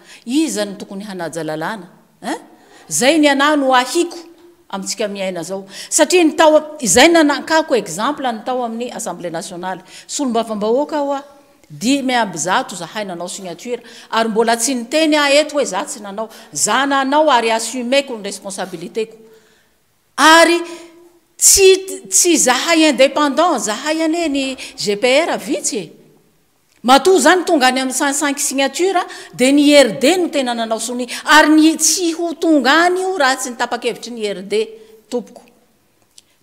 Iza no tokony hanaja lalàna eh? Zay ny anah no ahiko amintsika miaina zao satria ny tao izay nanankako exemple ny tao amin'ny assemblée nationale solombavambahoaka aho ah dimy amby zato zahay nanao signature ary mbola tsy niteny ah eto hoe za tsy nanao za nanao ary assumeko ny responsabilité-ko ary tsy tsy zahay indépendant zahay anie ny GPR vitsy e Matoa izany tonga any amin'ny cent cinq signature dia ny IRD no tena nanao sonia ary ny tsy ho tonga any io raha tsy ny tapa-kevitry ny IRD tompoko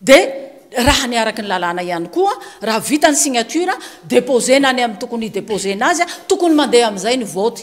dia raha ny araky ny lalàna ihany koa raha vita ny signature deposena any amin'ny tokony hi-deposena azy tokony mandeha amin'izay ny vote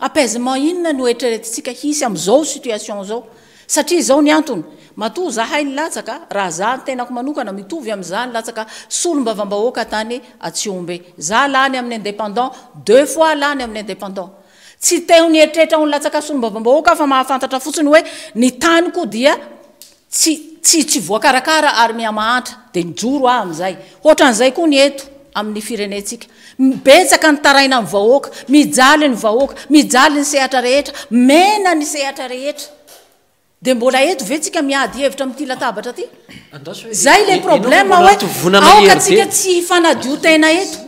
Apaisement inona no eritreretintsika hisy amin'izao situation izao? Satria izao ny antony, matoa zahay nilatsaka, raha za ny tenako manokana, mitovy amin'izah nilatsaka solombavambahoaka tany Atsihombe. Zah lany amin'ny indépendant, deux fois lany amin'ny indépendant. Tsy teo ny eritreritra ho nilatsaka solombavambahoaka fa mahafantatra fotsiny hoe ny taniko dia Tsy, tsy, tsy voakarakara ary mihamahantra, dia mijoro aho amin'izay. Hoatran'izay koa ny eto amin'ny firenentsika. Betsaka ny tarainan'ny vahoaka, mijaly ny vahoaka, mijaly ny sehatra rehetra, mena ny sehatra rehetra. Dia mbola eto ve tsika miady hevitra amin'ity latabatra ity? Andraso hoe, Izay ilay problème hoe aoka tsika tsy hifanadio tena eto.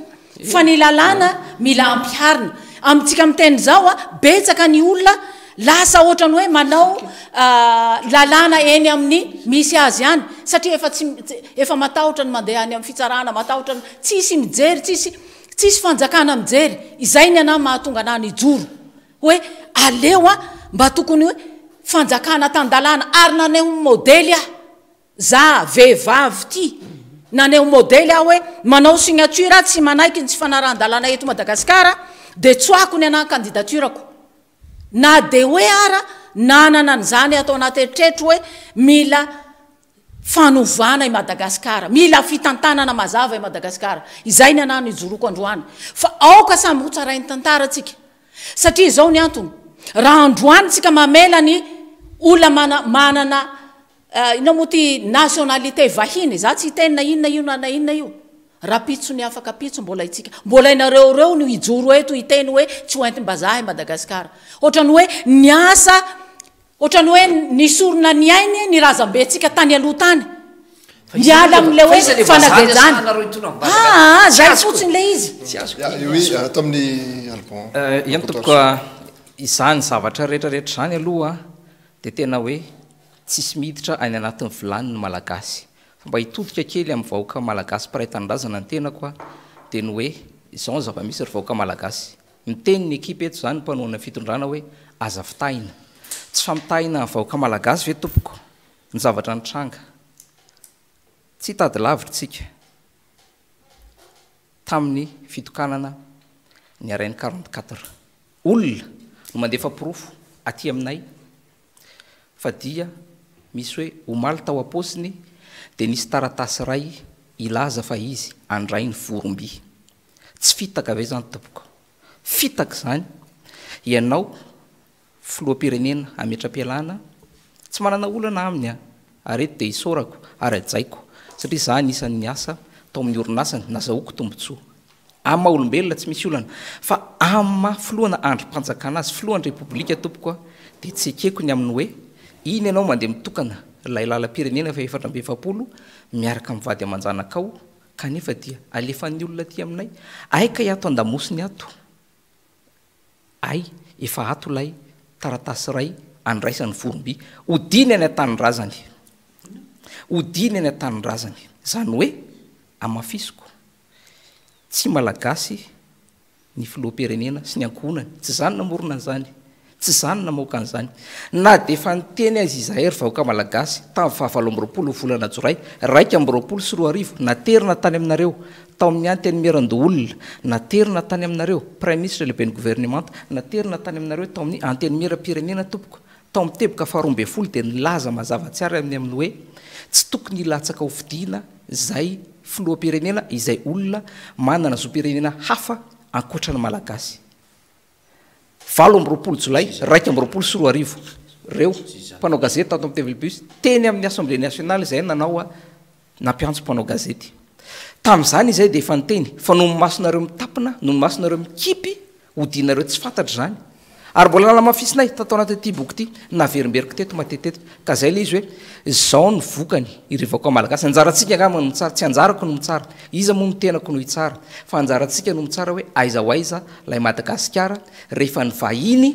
Fa ny lalàna mila ampiharina. Amintsika amin'ny teny izao, betsaka ny olona lasa ohatran'ny hoe manao lalàna eny amin'ny misy azy ihany, satria efa tsy, efa matahotra ny mandeha any amin'ny fitsarana, matahotra ny, tsisy mijery, tsisy, tsisy fanjakana mijery. Izay ny anà mahatonga anà nijoro hoe aleo mba tokony hoe fanjakana tan-dalàna, ary naneho modely aho Za vehivavy ty naneho modely aho hoe manao signature aho tsy manaiky ny tsy fanarahan-dalàna eto Madagasikara dia tsoako ny anà candidature-ko. Na dia hoe ara nanana an'izany ato anaty eritreritro hoe mila fanovana i Madagasikara, mila fitantanana mazava i Madagasikara. Izay ny anà no ijoroako androany. Fa aoka samy ho tsarain'ny tantara tsika. Satria izao ny antony, raha androany tsika mamela ny olona mana manana Ah, inona moa ty nationalité vahiny, za tsy hiteny na inona io na na inona io. Rapitso ny afaka pitso mbola itsika. Mbola inareo reo no hijoro eto hiteny hoe tsy ho entim-bazaha i Madagasikara. Otrany hoe niasa, otrany hoe nisorona ny ainy ny razambentsika tany aloha tany. Fa iza Miala aloha? amin'ilay Fa hoe iza le vazaha niasana fanagejana. anareo itoana amin'ny Haa, Madagasikara? Tsy zay azoko e. fotsiny le izy. Tsy azoko Ya, inona oui, azoko. ato amin'ny Alban. Eh, eny tompoko, izany zavatra rehetra rehetra izany aloha dia tena hoe. Tsisy miditra any anatin'ny vilany ny Malagasy. Fa mba hitodika kely amin'ny vahoaka Malagasy mpiray tanindrazana ny tenako a! dia ny hoe, izao ny zava-misy ry vahoaka Malagasy. Miteny ny ekipa eto izany, ny mpanohana ny fitondrana hoe, aza fitahina. Tsy famitahina ny vahoaka Malagasy ve tompoko ny zavatra nitranga? Tsy hitady lavitra isika tamin'ny fitokanana ny harain'ny quarante quatre olona no mandefa porofo aty aminay. fa dia misy hoe omaly tao am-paosiny dia nisy taratasy iray hilaza fa izy handray ny voromby. Tsy fitaka ve izany tompoko? Fitaka izany, ianao filoham-pirenena hametra-pialana tsy manana olana aminy an! ary eto dia isaorako ary hajaiko satria izaho anisan'ny niasa tao amin'ny orinasany nazahoako tombontsoa. Amin'ny maha olombelona tsy misy olana, fa amin'ny maha filohana andrim-panjakana azy, filohan'ny Repoblika tompoko aho, dia tsy ekeko ny amin'ny hoe, iny ianao mandeha mitokana ilay lalam-pirenena fahefatra amby efapolo miaraka amin'ny vady aman-janakao, kanefa dia alefan'ny olona aty aminay, ay kay ato an-damosiny ato, ay efa ato ilay taratasy iray andraisan'ny voromby odiany any an-tanindrazany, odiany any an-tanindrazany, izany hoe, amafisiko. tsy malagasy ny filoham-pirenena sy ny ankohonany. Tsy izany namorona an'izany. Tsy izany namoaka an'izany. Na dia efa niteny aza izahay ry vahoaka malagasy tamin'ny fahavalo amby roapolo volana jolay iraika amby roapolo sy roa arivo, naterina tany aminareo, tao amin'ny Antenimierandoholona, naterina tany aminareo, Praiminisitra, Lehiben'ny Governemanta, naterina tany aminareo tao amin'ny Antenimierampirenena, tompoko, Tao amin'ny teboka faharoa ambin'ny folo dia nilaza mazava tsara ny amin'ny hoe tsy tokony hilatsaka ho fidiana izay filoham-pirenena izay olona manana zom-pirenena hafa ankoatra ny Malagasy. Valo amby roapolo jolay iraika amby roapolo sy roa arivo ireo mpanao gazety tato amin'ny tvlbus teny amin'ny Assemblée nationale izay nanao Nampiantso mpanao gazety. Tamin'izany izay dia efa niteny fa noho ny masonareo mitapina, noho ny masonareo mikipy, hodianareo tsy fantatra izany. Ary mbola nanamafisinay tato anatin'ity boky ity, naverimberiko teto matetitetika, ka izay ilay izy hoe, izao no vokany, iry vahoaka malagasy. Anjarantsika angamba no mitsara, tsy anjarako no mitsara, iza moa no tenako no hitsara, fa anjarantsika no mitsara hoe aiza ho aiza ilay Madagasikara rehefa ny vahiny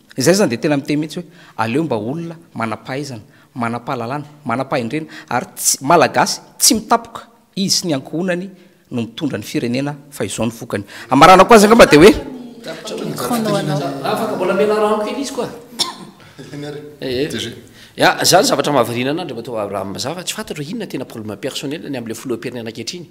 Izay izany dia tena miteny mihitsy hoe aleo mba olona manam-pahaizana, manam-pahalalana, manam-pahendrena ary tsy, Malagasy tsy mitapoka, izy sy ny ankohonany no mitondra ny firenena fa izao no vokany. Hamaranako azy angamba dia hoe. Afaka mbola amela rano kely izy koa? Zany zavatra mahavariana anah, Andriamatoa Abraham Zava, tsy fantatro hoe inona tena problème personnel-ny amin'ilay filoham-pirenena ankehitriny.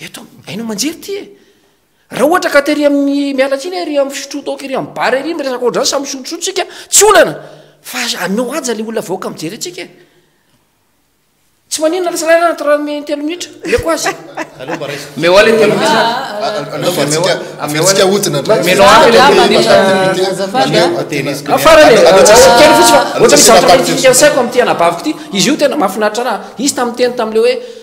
Eto haino aman-jery ity e. Raha ohatra ka tery amin'ny miala tsiny ery amin'ny fisotro toaka ery amin'ny bara ery miresaka ohatr'izany samy misotrosotrotsika tsy olana fa anao haja ilay olona vahoaka mijery antsika e. Tsy maninona le tsirairay anaty rano me telo minitra omeko azy. Aleo mba raiso. Omeo ahy le telo minitra. Aleo mba omeo ahy. Omeo ahy le hodina ndray. Omeo ahy le telo minitra. Aleo ateriziko. Afarany e. Aleo tsisy kely fotsiny fa ohatrany zavatra mety hifikansaiko amin'ity anabaviko ity. Izy io tena mahafinaritra anahy. Izy tamin'ny teny tamin'ilay hoe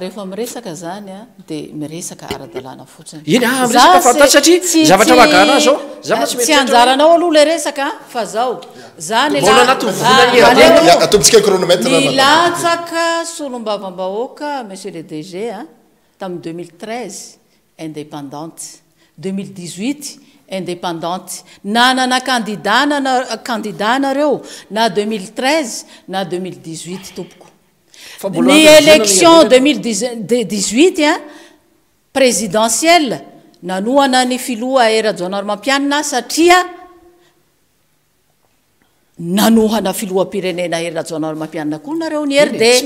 Rehefa miresaka zany a de miresaka ara-dalàna fotsiny. Eny aa miresaka fahatany satria zavatra magana zao za mantsy mety tsy anjaranao aloha ilay resaka a fa zao za ny Mbola anatin'ny vola anie Aleo Atao- aloha atobintsika chronomètre madame. nilatsaka solombavambahoaka monsieur le DG a tamin'ny deux mille treize indépendante deux mille dix huit indépendante nanana candidat nana- candidat nareo na deux mille treize na deux mille dix huit tompoko. Ny élection deux mille dix huit a présidentielle nanohana ny filoha Hery Rajaonarimampianina satria nanohana filoham-pirenena Hery Rajaonarimampianina koa nareo ny Hery dia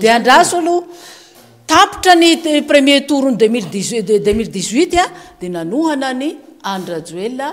dia andraso aloha tapitra ny premier tour ny deux mille dix deux mille dix huit a dia nanohana ny Andry Rajoelina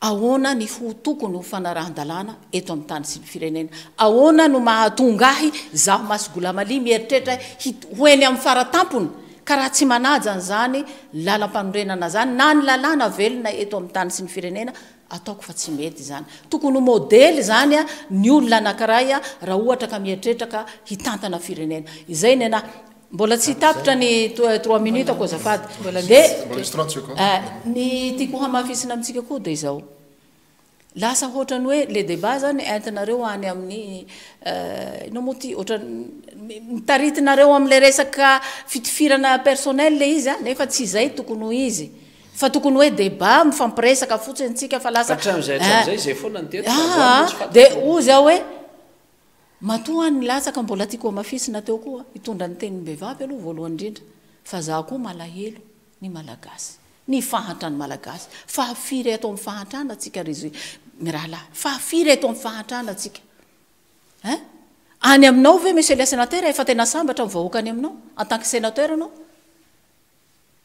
Ahoana ny ho tokony ho fanarahan-dalàna eto amin'ny tany sy ny firenena? Ahoana no mahatonga ahy izaho Masy Ghulam Ali mieritreritra ho eny amin'ny faratampony ka raha tsy manaja an'izany lalam-panorenana izany na ny lalàna velona eto amin'ny tany sy ny firenena ataoko fa tsy mety izany. Tokony ho modely izany ny olona anankiray raha ohatra ka mieritreritra ka hitantana firenena. Izay ny an'ahy. Mbola tsy tapitra ny trois minutes ko azafady. De ny tiako hamafisina amintsika koa dia izao. Lasa hoatrany hoe le débat zany entinareo any amin'ny inona moa ty ohatrany taritinareo amle resaka fitifirana personnel le izy a nefa tsy izay tokony ho izy fa tokony hoe débat mifampiresaka fotsiny tsika fa lasa hatramizay hatramizay izay foana ny teto fa zany moa tsy fantatro dia hoy za hoe Matoa ny latsaka mbola tiako hamafisina teo koa hitondra ny tenim-behivavy aloha voalohany indrindra fa za koa malahelo ny malagasy ny fahantra ny malagasy faha firy eto amin'ny fahantrana atsika ry mirahalahy faha firy eto amin'ny fahantrana atsika eh any aminao ve monsieur le sénateur efa tena sambatra ny vahoaka any aminao en tant que sénateur anao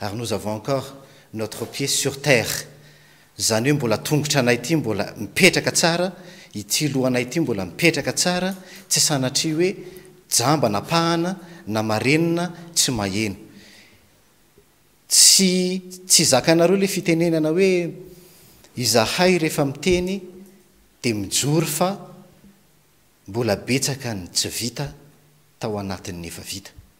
ary nous avons encore notre pied sur terre, izany hoe mbola tongotra anay ity mbola mipetraka tsara, ity lohanay ity mbola mipetraka tsara, tsy sanatria hoe jamba na pahana na marenina tsy maheno. Tsy tsy zakanareo ilay fitenenana hoe izahay rehefa miteny dia mijoro fa mbola betsaka ny tsy vita tao anatin'ny efa vita.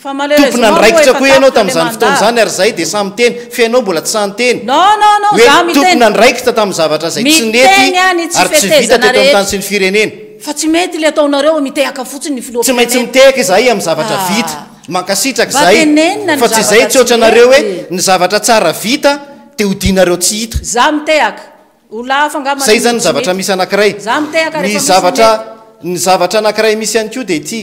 Tompon andraikitra koa ianao tamin'izany fotoana izany ary izahay dia sahy miteny fa ianao mbola tsy sahy niteny hoe tompon andraikitra tamin'ny zavatra izay tsy nety ary tsy vita teto amin'ny tany sy ny firenena. Tsy maintsy mitehaka izahay amin'ny zavatra vita. Mankasitraka izahay fa tsy izay tsy ohatra anareo hoe ny zavatra tsara vita dia odianareo tsy hita. Izay izany ny zavatra misy anankiray. Ny zavatra ny zavatra anankiray misy ihany koa dia ity.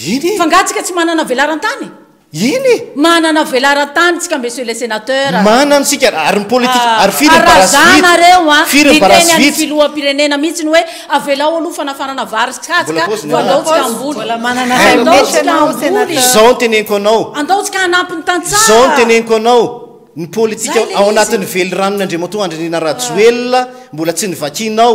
Iny e! Fa nga tsika tsy manana velaran-tany e? Iny e! Manana velaran-tany tsika Monsieur le Sénateur a! Manana tsika ra, ary ny politika, Ah! ary firy ny Ary razana barasivily? nareo an! Firy ny Niteny an'ny barasivily? Filoham-pirenena mihitsy ny hoe avelao aloha fanafarana vary sy Mbola katsaka paoziny vao anao. andao tsika hamboly. Mbola manana Eh, Andao Foundation tsika anao, hamboly. Sénateur. Izao no teneniko anao, Andao tsika hanampy ny tantsaha. izao no teneniko anao, ny politika Zay le ao izy. anatin'ny veliranon'Andriamatoa Andrinirina Rajoelina mbola tsy nivakiana ao,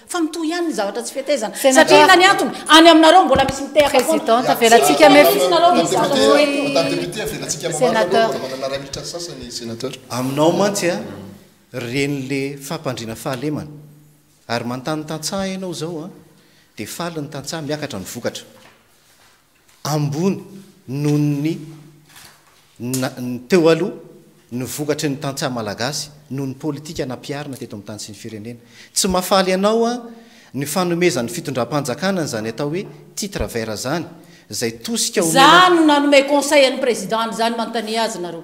Fa mitohy ihany ny zavatra tsy fetezana. Senateur. Satria inona ny antony? Any aminareo mbola misy mitehaka foana. Présidente, Tsy avelatsika misy mef- isinareo Madame misy zavatra Député, tsy mety. Madame Député, avelatsika mamaly aloha, Sénateur. mbola manana iray minitra sy sasany ny Sénateur. Aminao mantsy a, reny le fampandriana fahalemana. Ary manontany tantsaha ianao izao a, dia faly ny tantsaha, miakatra ny vokatra. ambony noho ny ny teo aloha ny vokatry ny tantsaha malagasy noho ny politika nampiharina teto amin'ny tany sy ny firenena. Tsy mahafaly anao an ny fanomezan'ny fitondram-panjakana an'izany atao hoe titre vert zany izay tosika omena. Za no nanome conseil an'i Président an'izany manontania azy nareo.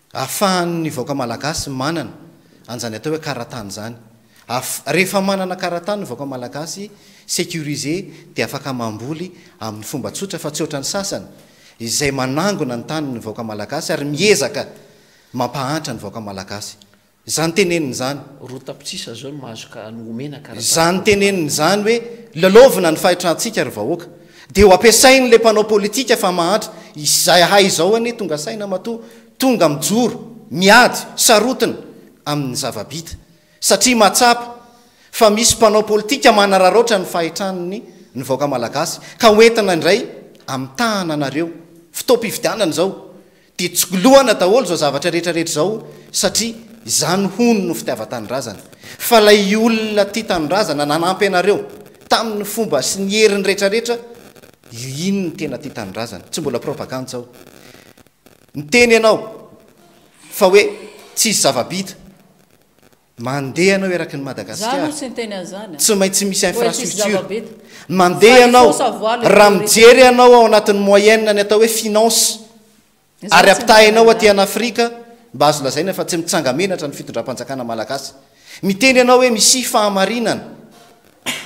Ahafahan' ny vahoaka malagasy manana an' izany atao hoe karatany izany. Af, rehefa manana karatany ny vahoaka malagasy securisé dia afaka mamboly amin' ny fomba tsotra fa tsy ohatran' ny sasany izay manangona ny tanin' ny vahoaka malagasy ary miezaka mampahantra ny vahoaka malagasy. Izany teneniny izany. Roa tapitrisa zao no mahazo ka no omena ka. Izany teneniny izany hoe lalaovina ny fahitrantsika ry vahoaka. Dia ho ampiasainy le mpanao politika fa mahantra. Izay ahay izao anie tonga saina matoa tonga mijoro, miady, sarotina amin'ny zava-bita. Satria mahatsapa fa misy mpanao politika manararaotra ny fahitran'ny ny vahoaka malagasy ka ho entina indray amitahana anareo. Fotoam-pifidianana izao. Dia tsikolohana daholo izao zavatra rehetra rehetra izao satria izany hono no fitiavan-tanindrazana. Fa ilay olona tia tanindrazana nanampy anareo tamin'ny fomba sy ny heriny rehetra rehetra io iny no tena tia tanindrazana. Tsy mbola propagande izao. Miteny ianao fa hoe tsisy zava-bita. Mandeha ianao eraky ny Madagasikara, tsy maintsy misy infrastructure. Mandeha ianao, raha mijery ianao ao anatin'ny moyenne ny atao hoe finance, ary ampitahainao aty an'Afrika, mba azo lazaina fa tsy mitsanga-menatra ny fitondram-panjakana malagasy. Miteny ianao hoe misia fahamarinana.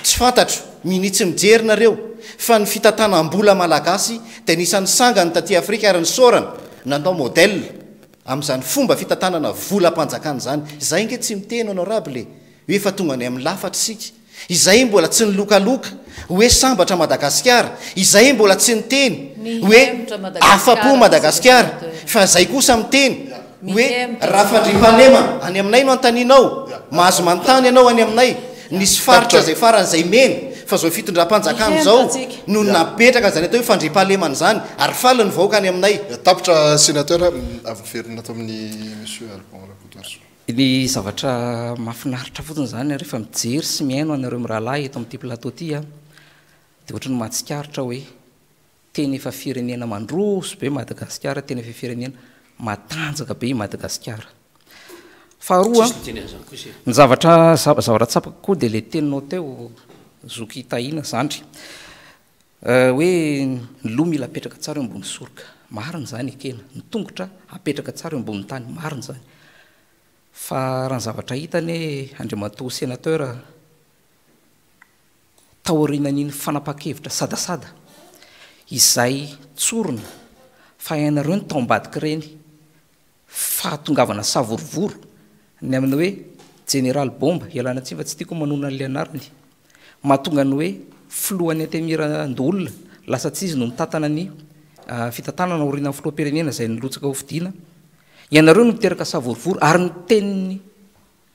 Tsy fantatro, minia tsy mijery nareo, fa ny fitantanam-bola malagasy dia anisan'ny sangany taty Afrika ary nisaorana, natao modèle. Amin'izany fomba fitantanana volam-panjakana izany, izay ange tsy miteny honorable e! hoe efa tonga any amin'ny lafatra isika, izay mbola tsy nilokaloka hoe sambatra Madagasikara, izay mbola tsy niteny hoe afa-po Madagasikara, fa izay kosa miteny hoe rafan-dRiafahalemana any aminay no antaninao, mahazo manontany ianao any aminay, Nisy faritra izay faran'izay mena fa izao fitondram-panjakana izao no napetraka an'izany atao hoe fandriampahalemana izany ary faly ny vahoaka any aminay. Tapitra Senateur avy niverina ato amin'ny Monsieur Alban Rakotoarisoa. Ny zavatra mahafinaritra fotsiny izany rehefa mijery sy mihaino anareo mirahalahy eto amin'ity plateau ity aho dia ohatran'ny mahatsikaritra hoe Tena efa firenena mandroso be Madagasikara, tena efa firenena matanjaka be i Madagasikara. Faharoa, ny zavatra zavatra tsapako koa dia ilay teninao teo zoky Tahina zandry hoe ny loha mila apetraka tsara eo ambony soroka, marina izany ekena, ny tongotra apetraka tsara eo ambony tany, marina izany. Fa raha ny zavatra hita anie Andriamatoa Senateur a, taorianan'iny fanapahan-kevitra sadasada izay tsorina fa hainareo ny tao ambadik'ireny fahatongavana savorovoro ny amin'ny hoe Jeneraly Bomba, ialana tsiny fa tsy tiako ny manonona an'ilay anarany, mahatonga ny hoe Filohan'ny Antenimierandoholona lasa tsy izy no mitantana ny fitantanana aorianan'ny Filoham-pirenena izay nirotsaka hofidiana, ianareo no niteraka savorovoro ary ny tenin'ny.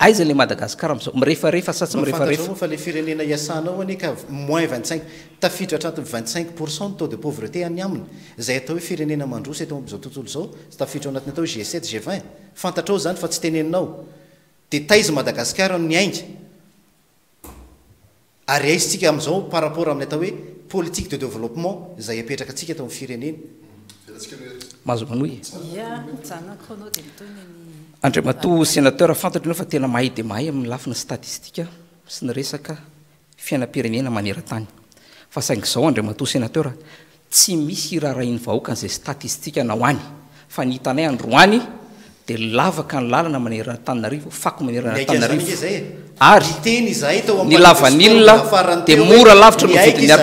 Aiza ilay Madagascar amzao? Mirefarefa sa tsy mirefarefa? Mba fantatrao moa fa ilay firenena hiasanao anie ka moins vingt cinq, tafiditra hatraty vingt cinq pour cent ny taux de pauvreté any aminy, izay atao hoe firenena mandroso eto amin'izao tontolo izao, tafiditra ao anatin'ny atao hoe G sept, G vingt. Fantatrao izany fa tsy teneninao. Dia taiza i Madagascar no niainga? ary aisintsika amin'izao par rapport amin'ny atao hoe politique de développement izay apetraka antsika eto amin'ny firenena. Mahazo manohy e. Andriamatoa Sénateur, fantatro ianao fa tena mahay dia mahay amin'ny lafiny statistique sy ny resaka fiainam-pirenena maneran-tany. Fa saingy izao Andriamatoa Sénateur, Tsy misy hirarahin'ny vahoaka an'izay statistika anao any fa ny hitanay androany dia lavaka ny lalana manerana Antananarivo, fako manerana Antananarivo ary ny lavanila dia mora lavitra noho ny vidin'ny art.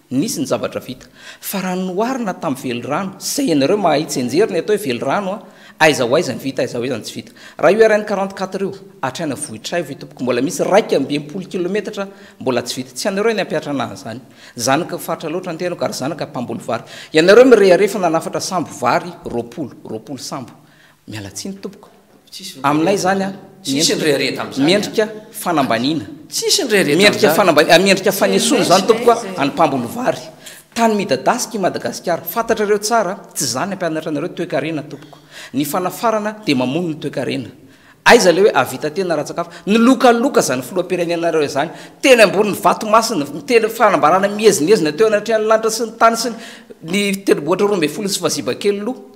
Nisy ny zavatra vita. Fa raha noharina tamin'ny velirano, izay ianareo mahay tsy enjery ny atao hoe velirano a! aiza ho aiza ny vita, aiza ho aiza ny tsy vita. Raha io RN 44 io, hatrany Vohitraivo io tompoko, mbola misy iraika amby enimpolo kilometatra mbola tsy vita. Tsy ianareo ny hampiatra anaha an'izany. Zanaka faritra loatra ny tenako ary zanaka mpamboly vary. Ianareo mirehareha fa nanafatra sambo vary roapolo, roapolo sambo. Miala tsiny tompoko. Aminay zany an, miendrika fanambaniana. Miendrika fanambaniana, miendrika fanesoana zany tompoko an, an'ny mpamboly vary. Tany midadasika i Madagasikara. Fantatrareo tsara an, tsy zany ampianatra anareo toekarena tompoko. Ny fanafarana dia mamono ny toekarena. Aiza le hoe hahavita tena ara-tsakafo. Nilokaloka zany filoham-pirenenareo izany. Teny ambonin'ny vato masina, teny fanambarana miezinezina teo anatrehan'ny lanitra sy ny tany sy ny tendrombohitra roa ambin'ny folo sy fahazibakely loha.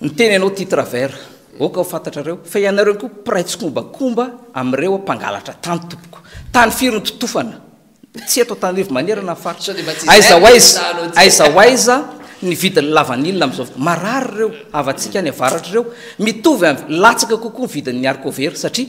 Ny teny anao ty travers ok ho fantatrareo fa ianareo ko mpiray tsikombakomba amin'ireo mpangalatra tany tompoko. Tany firy no totofana? Tsy eto Antananarivo manerana fa aiza ho aiza aiza ho aiza ny vidin'ny lavanila amin'izao fotoana? Marary ireo havantsika any avaratra ireo mitovy avy latsaka kokoa ny vidin'ny haricot vert satria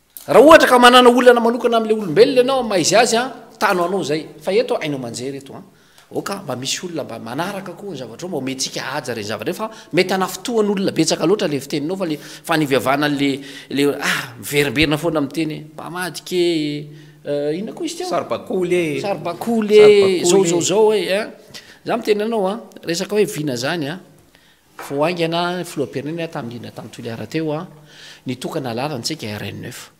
Raha ohatra ka manana olana manokana amin'ilay olombelona ianao amin'ny maha izy azy an, tano anao izay. Fa eto haino aman-jery eto an. Aoka mba misy olona mba manaraka koa ny zavatra mba omentsika haja ireny zavatra ireny fa mety hanafitohan' olona betsaka loatra ilay fiteninao fa ilay fanivavana ilay ilay ah miverimberina foana miteny hoe mpamadika e, eh, inona koa izy teo? Saribakoly e. Saribakoly e, Saribakoly izao e. izao izao e, eh. Izaho miteny anao an, resaka hoe vina izany an. Vao haingana ny filoham-pirenena tamin'ny diana tany Toliara teo, nitokana lalana isika RNF.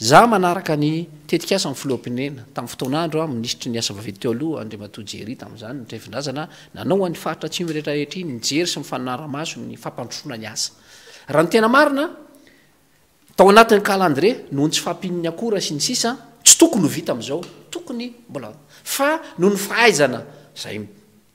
Izaho manaraka ny tetikasan'ny filoham-pirenena tamin'ny fotoan'andro, minisitry ny asa vaventy teo aloha Andriamatoa Jerry tamin'izany ny traifin-drazana nanao an'ny faritra Atsimo rehetra ankehitriny nijery sy nifanara-maso ny fampandrosoana ny asa. Raha ny tena marina, tao anatin'ny kalandrie, noho ny tsy fahampian'ny akora sy ny sisa, tsy tokony ho vita amin'izao, tokony mbola, fa noho ny fahaizana izay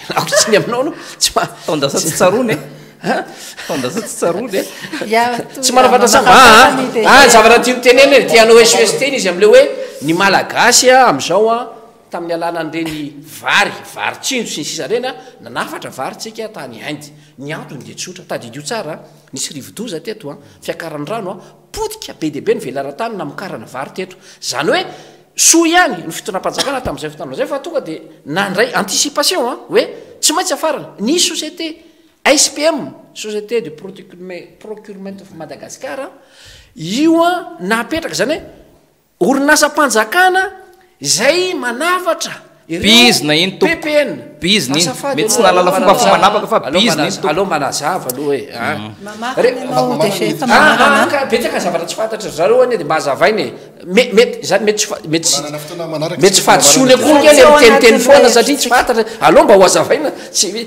Ialako tsiny aminao aloha. Tsy ma- Taon-dasa tsy tsaroana e. Ha? Taon-dasa tsy tsaroana e. Ya, to- Tsy manafatra sa- manafatra Ah, ah. ny dia- Ah, ny zavatra tiany tenenina e. Ty hanao SOS teny izy amin'ilay hoe ny Malagasy a, amin'izao a, tamin'ny alalan'ireny vary, vary tsinjo sy ny sisa ireny a, nanafatra vary tsika tany Inde. Ny antony dia tsotra. Tadidio tsara a. Nisy rivodoza teto a, fiakaran'ny rano a, potika be dia be ny velaran-tany namokarana vary teto. Izany hoe Soa ihany ny fitondram-panjakana tamin'izay fotoana izay fa tonga dia nandray anticipation an, hoe tsy maintsy afarana. Nisy société SPM, Société de Procurement of Madagascar, io an, napetraka izany hoe orinasam-panjakana izay manafatra bizna iny topn bizna iny mety tsy nalala fomba fa manapaka fa bizna iny aloha manazava aloha e ah. mm. betaka zavatra tsy fantatra zareo anie de mba azavaina e mety zany mety mety tsy fahadisoana koa kely miteniteny foana satria tsy fantatra aloha mba ho azavaina tsy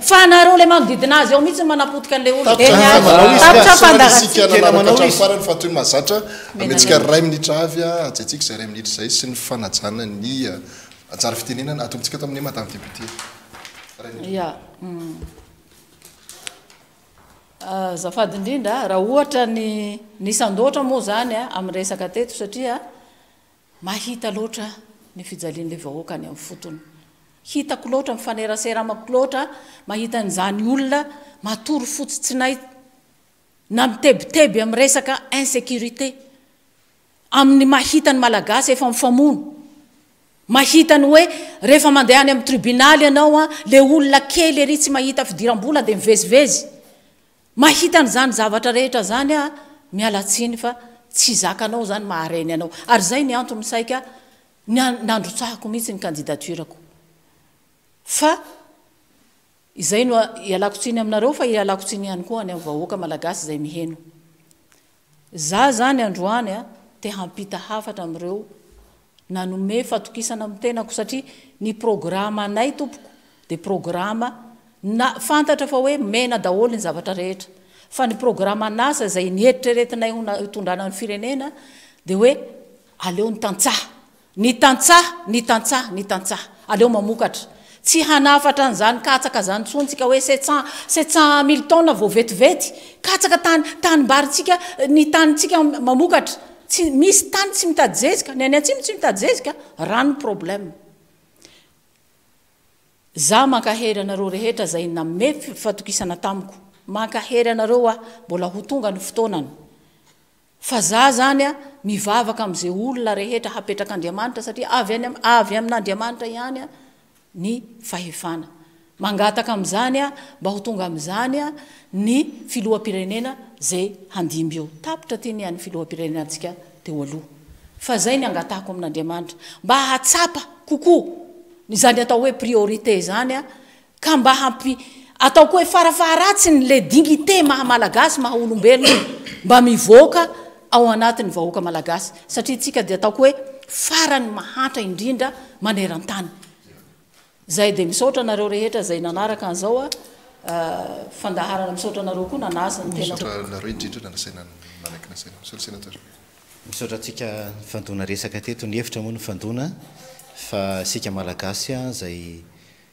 Fa anareo ilay manodidina azy ao mihitsy no manapotika an'ilay olona. Tapitra ny havana ao izy ka aseho any ny isika nanaraka hatramin'ny farany fa toy ny mahazatra amentsika iray minitra avy hajaintsika izay iray minitra izay sy ny fanajana ny anjara fitenenana atontsika tamin'ny madame députée. Iray minitra. Ia. Azafady indrindra raha ohatra ny nisandoatra moa izany amin'ny resaka teto satria Mahita loatra ny fijalian'ilay vahoaka any amin'ny fotony. Hitako loatra, mifanerasera amako loatra mahita an'izany olona matory fotsy tsy nay na mitebiteby amin'ny resaka insecurité. Amin'ny mahita ny Malagasy efa mifamono, mahita ny hoe rehefa mandeha any amin'ny tribunaly ianao, ilay olona kely ery tsy mahita fidiram-bola dia mivezivezy. Mahita an'izany zavatra rehetra izany aho, miala tsiny fa tsy zakanao izany mahareny anao. Ary izay ny antony saika nandrotsahako mihitsy ny candidature-ko. Fa izay no ialako tsiny aminareo fa ialako tsiny ihany koa any amin'ny vahoaka malagasy izay miheno. Za zany androany a te hampita hafatra amireo nanome fatokisana am tenako satria ny programa anay tompoko de programa na fantatra fa hoe mena daholo ny zavatra rehetra fa ny programa an'asa izay nieritreretinay ho na hitondrana ny firenena de hoe aleo ny tantsaha Ny tantsaha, ny tantsaha, ny tantsaha. Aleo mamokatra. Tsy hanafatra an'izany katsaka izany intsony tsika hoe sept cent, sept cent mille tonnes vao vetivety. Katsaka tany, tanimbarintsika, ny tanintsika mamokatra. Tsy, misy tany tsy mitady zezika, ny any atsimo tsy mitady zezika, rano no problème. Za mankahery anareo rehetra izay nanome fatokisana tamiko. Mankahery anareo aho, mbola ho tonga ny fotoanany. Fa za zany a mivavaka amze olona rehetra hapetrak Andriamanitra satria avy any avy amin Andriamanitra ihany a ny fahefana. Mangataka amzany a mba ho tonga amzany a ny filohampirenena ze handimby eo. Tapitra ty ny any filohampirenenantsika teo aloha. Fa zay ny angatahako amin Andriamanitra mba hahatsapa kokoa izany atao hoe priorité zany a Ka mba hampi ataoko hoe fara faharatsiny le dignité maha malagasy maha olombelona mba mivoaka ao anatiny vahoaka malagasy satria tsika dia ataoko hoe farany mahantra indrindra manerantany zay de misaotra anareo rehetra zay nanaraka anzao a fandaharana misaotra anareo koa nanaja ny tenako. Misaotra anareo indrindra nanasaina nanaiky nasaina. Misaotra Senateur. Misaotra antsika nifandona resaka teto, ny hevitra moa nifandona fa isika malagasy zay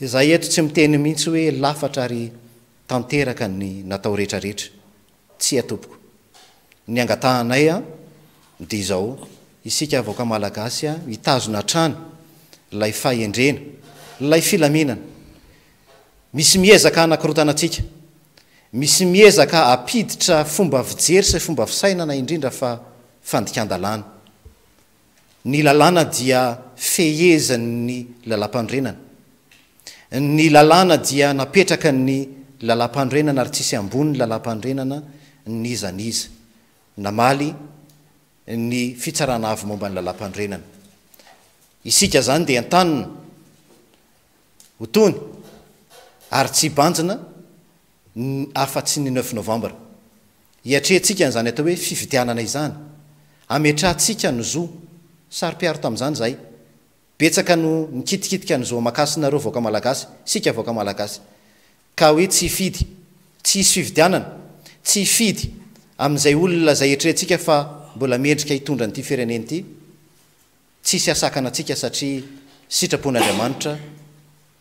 Izahay eto tsy miteny mihitsy hoe lafatra ary tanteraka ny natao rehetra rehetra, tsia tompoko. Ny angatahanay an dia izao, isika vahoaka malagasy an hitazona hatrany ilay fahendrena, ilay filaminana. Misy miezaka hanakorotana antsika, misy miezaka hampiditra fomba fijery sy fomba fisainana indrindra fa fandikan-dalàna. Ny lalàna dia fehezan' ny lalampanorenana. Ny lalàna dia napetraka ny lalampanorenana ary tsisy ambony lalampanorenana n'iza n'iza, namaly ny Fitsarana Avo momba ny Lalampanorenana. Isika izany dia entanina. ho tony ary tsy hibanjina afa-tsy ny neuf novembre. Hiatrehantsika an'izany atao hoe fifidianana izany. Ametrahantsika ny zo. Saro-piaro tamin'izany izahay. Betsaka no nikitikitika ny zo aman-kasinareo vahoaka malagasy, isika vahoaka malagasy. Ka hoe tsy hifidy. Tsy hisy fifidianana. Tsy hifidy amin'izay olona izay eritreretintsika fa mbola mendrika hitondra an'ity firenena ity. Tsisy asakana antsika satria sitrapon' Andriamanitra,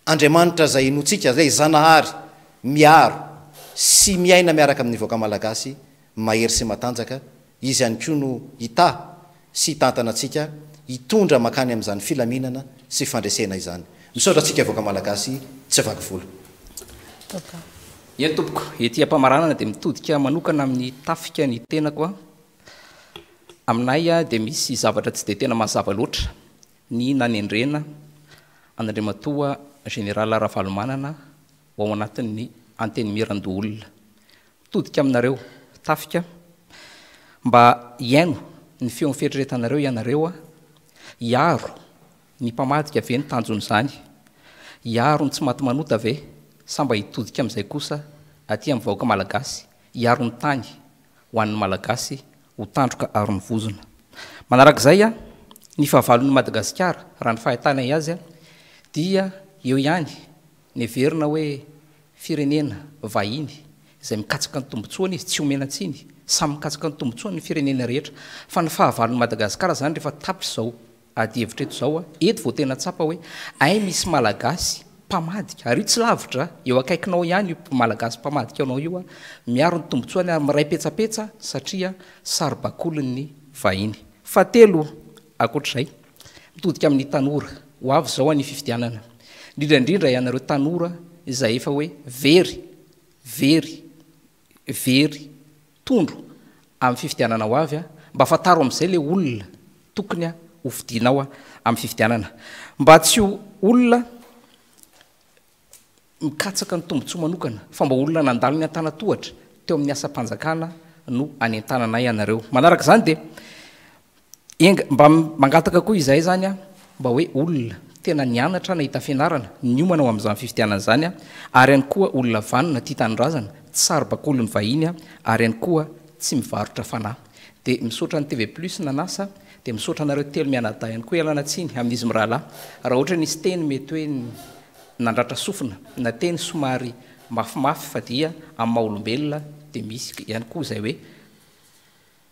Andriamanitra izay inoantsika, izay Zanahary miaro sy miaina miaraka amin'ny vahoaka Malagasy mahery sy matanjaka, Izy ihany koa no hitaha sy hitantana antsika, hitondra mankany amin'izany filaminana sy fandresena izany. Misaotra antsika vahoaka Malagasy tsy vaky volo. Eny tompoko, ety am-pamaranana dia mitodika manokana amin'ny tafika ny tenako an! Aminay dia misy zavatra tsy dia tena mazava loatra ny nanendrena an'Andriamatoa Général Ravalomanana ho ao anatin'ny Antenimierandoholona. Mitodika aminareo tafika mba hihaino ny feon'ny fieritreretanareo ianareo, hiaro ny mpamadika ve ny tanjon'izany, hiaro ny tsy maty manota ve sa mba hitodika amin'izay kosa aty amin'ny vahoaka malagasy hiaro ny tany ho an'ny Malagasy ho tandroka aron'ny vozona. Manarak'izay, ny fahavalon'i Madagasikara, raha ny fahitanay azy, dia eo ihany ny heverina hoe firenena vahiny izay mikatsaka ny tombontsoany izy, tsy omena tsiny, samy mikatsaka ny tombontsoany ny firenena rehetra, fa ny fahavalon'i Madagasikara izany rehefa tapitra izao Ady hevitra eto izao a! Eto vao tena tsapa hoe hay misy Malagasy mpamadika. Ary io tsy lavitra, eo akaikinao ihany io Malagasy mpamadika anao io a! Miaro ny tombotsoany ary miray petsapetsa satria saribakolin'ny vahiny. Fahatelo, ankoatra izay, mitodika amin'ny tanora. Ho avy izao ny fifidianana. Indrindra indrindra ianareo tanora izay efa hoe very, very, very tondro amin'ny fifidianana ho avy mba fantaro amin'izay ilay olona tokony ho fidianao amin'ny fifidianana mba tsy ho olona mikatsaka ny tombontsoa manokana fa mba olona nandalo ny antanatohatra teo amin'ny asam-panjakana no anentananay anareo manaraka izany dia Enga, mba mangataka koa izahay izany an, mba hoe olona tena nianatra, nahita fianarana, niomana ho amin'izany fifidianana izany an, ary ihany koa olona vanona, tia tanindrazana, tsy saro-bakolin'ny vahiny an, ary ihany koa tsy mivarotra fanahy. Dia misaotra ny TV Plus nanasa, dia misaotra anareo telo mianadahy ihany koa ialana tsiny amin'izy mirahalahy raha ohatra hoe nisy teny mety hoe nandratra sofina na teny somary mafimafy fa dia amin'ny maha-olombelona dia misy ihany koa izay hoe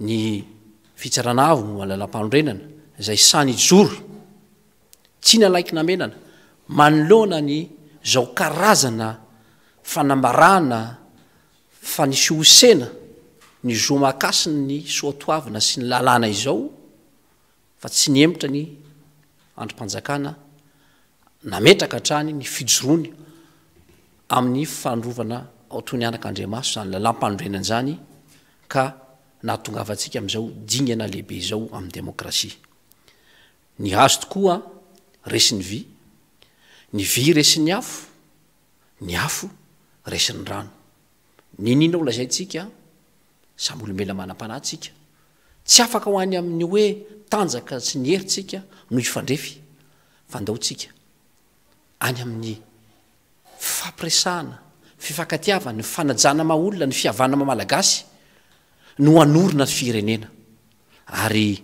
ny Fitsarana Avo momba ny Lalàmpanorenana izay sahy nijoro tsy nalaiky namenana manoloana ny izao karazana fanambarana fa nisy hosena ny zo aman-kasin'ny soatoavina sy ny lalàna izao, fa tsy nihemotra ny andrim-panjakana nametraka hatrany ny fijoroany amin'ny fandrovana ao Tonianaka Andriamaso izany lalàmpanorenana izany ka nahatongavantsika amin'izao dingana lehibe izao amin'ny demokrasia. Ny hazo tokoa resin'ny vy, ny vy resin'ny afo, ny afo resin'ny rano. Niniana ho lazaintsika Samy olombelona manam-panahy tsika. Tsy afaka ho any amin'ny hoe tanjaka sy ny hery tsika no hifandrefy, fa ndao tsika any amin'ny fifampiresahana, fifankatiavana, ny fanajana maha olona, ny fihavanana maha Malagasy no hanorina firenena. Ary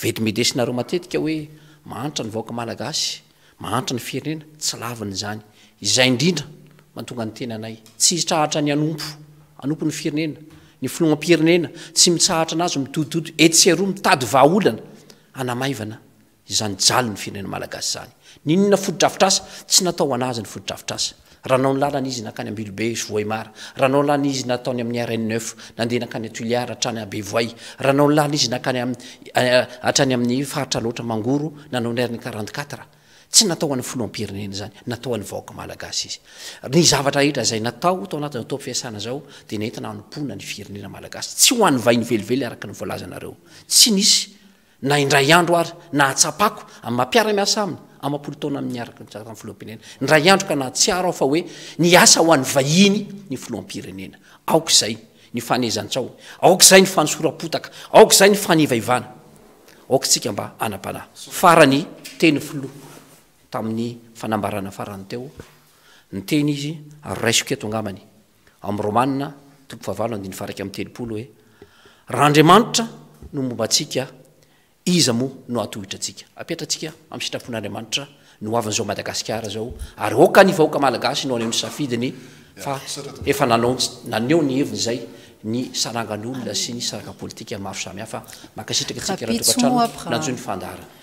vedimbedesinareo matetika hoe mahantra ny vahoaka Malagasy, mahantra ny firenena, tsy lavina izany. Izay indrindra mahatonga ny tenanay tsy hitrahatra ny hanompo hanompo ny firenena, ny filoham-pirenena tsy mitsahatra anazy mitototo etsy sy eroa mitady vahaolana hanamaivana Izany jaly ny firenena malagasy izany. Ninona fotodrafitrasa? Tsy natao ho anazy ny fotodrafitrasa. Raha nanao ny lalana izy nankany Ambilobe sy Vohemar. Raha nanao lalana izy nataony amin'ny RN neuf nandeha nankany Tuliar hatrany Ambevoay. Raha nanao ny lalana izy nankany hatrany amin'ny faritra Alaotra Mangoro nanao ny RN quarante quatre. Tsy natao ho an'ny filoham-pirenena izany. Natao ho an'ny vahoaka malagasy izy. Ny zavatra rehetra izay natao tao anatin'izao taom-piasana izao dia nentina hanompoana ny firenena malagasy. Tsy ho an'ny vahiny velively araka ny voalazanareo. Tsy nisy. Na indray andro ary nahatsapako amin'ny maha mpiara-miasa aminy amam-polo taona amin'ny araka ny saran'ny filoham-pirenena, indray andro ka nahatsiaro aho fa hoe niasa ho an'ny vahiny ny filoham-pirenena. Aoka izay ny fanehezan-tsahona, aoka izay ny fanosoram-potaka, aoka izay ny fanivaivana, aoka isika mba hanam-panahy. Farany, teny ny filoha tamin'ny fanambarana farany teo, niteny izy ary raisiko eto angambany. Amin'ny Romana, toko fahavalo andininy faharaika amby telopolo, hoe, Raha Andriamanitra no momba antsika, iza moa no hahatohitra antsika? Apetratsika amin'ny sitrapon'Andriamanitra ny hoavin'izao Madagasikara izao, ary aoka ny vahoaka Malagasy no haneho ny safidiny, fa efa naneho ny heviny izay ny sarangan'olona sy ny saraka politika maro samihafa. Mankasitraka antsika ratokantrano nanjo ny fandaharana.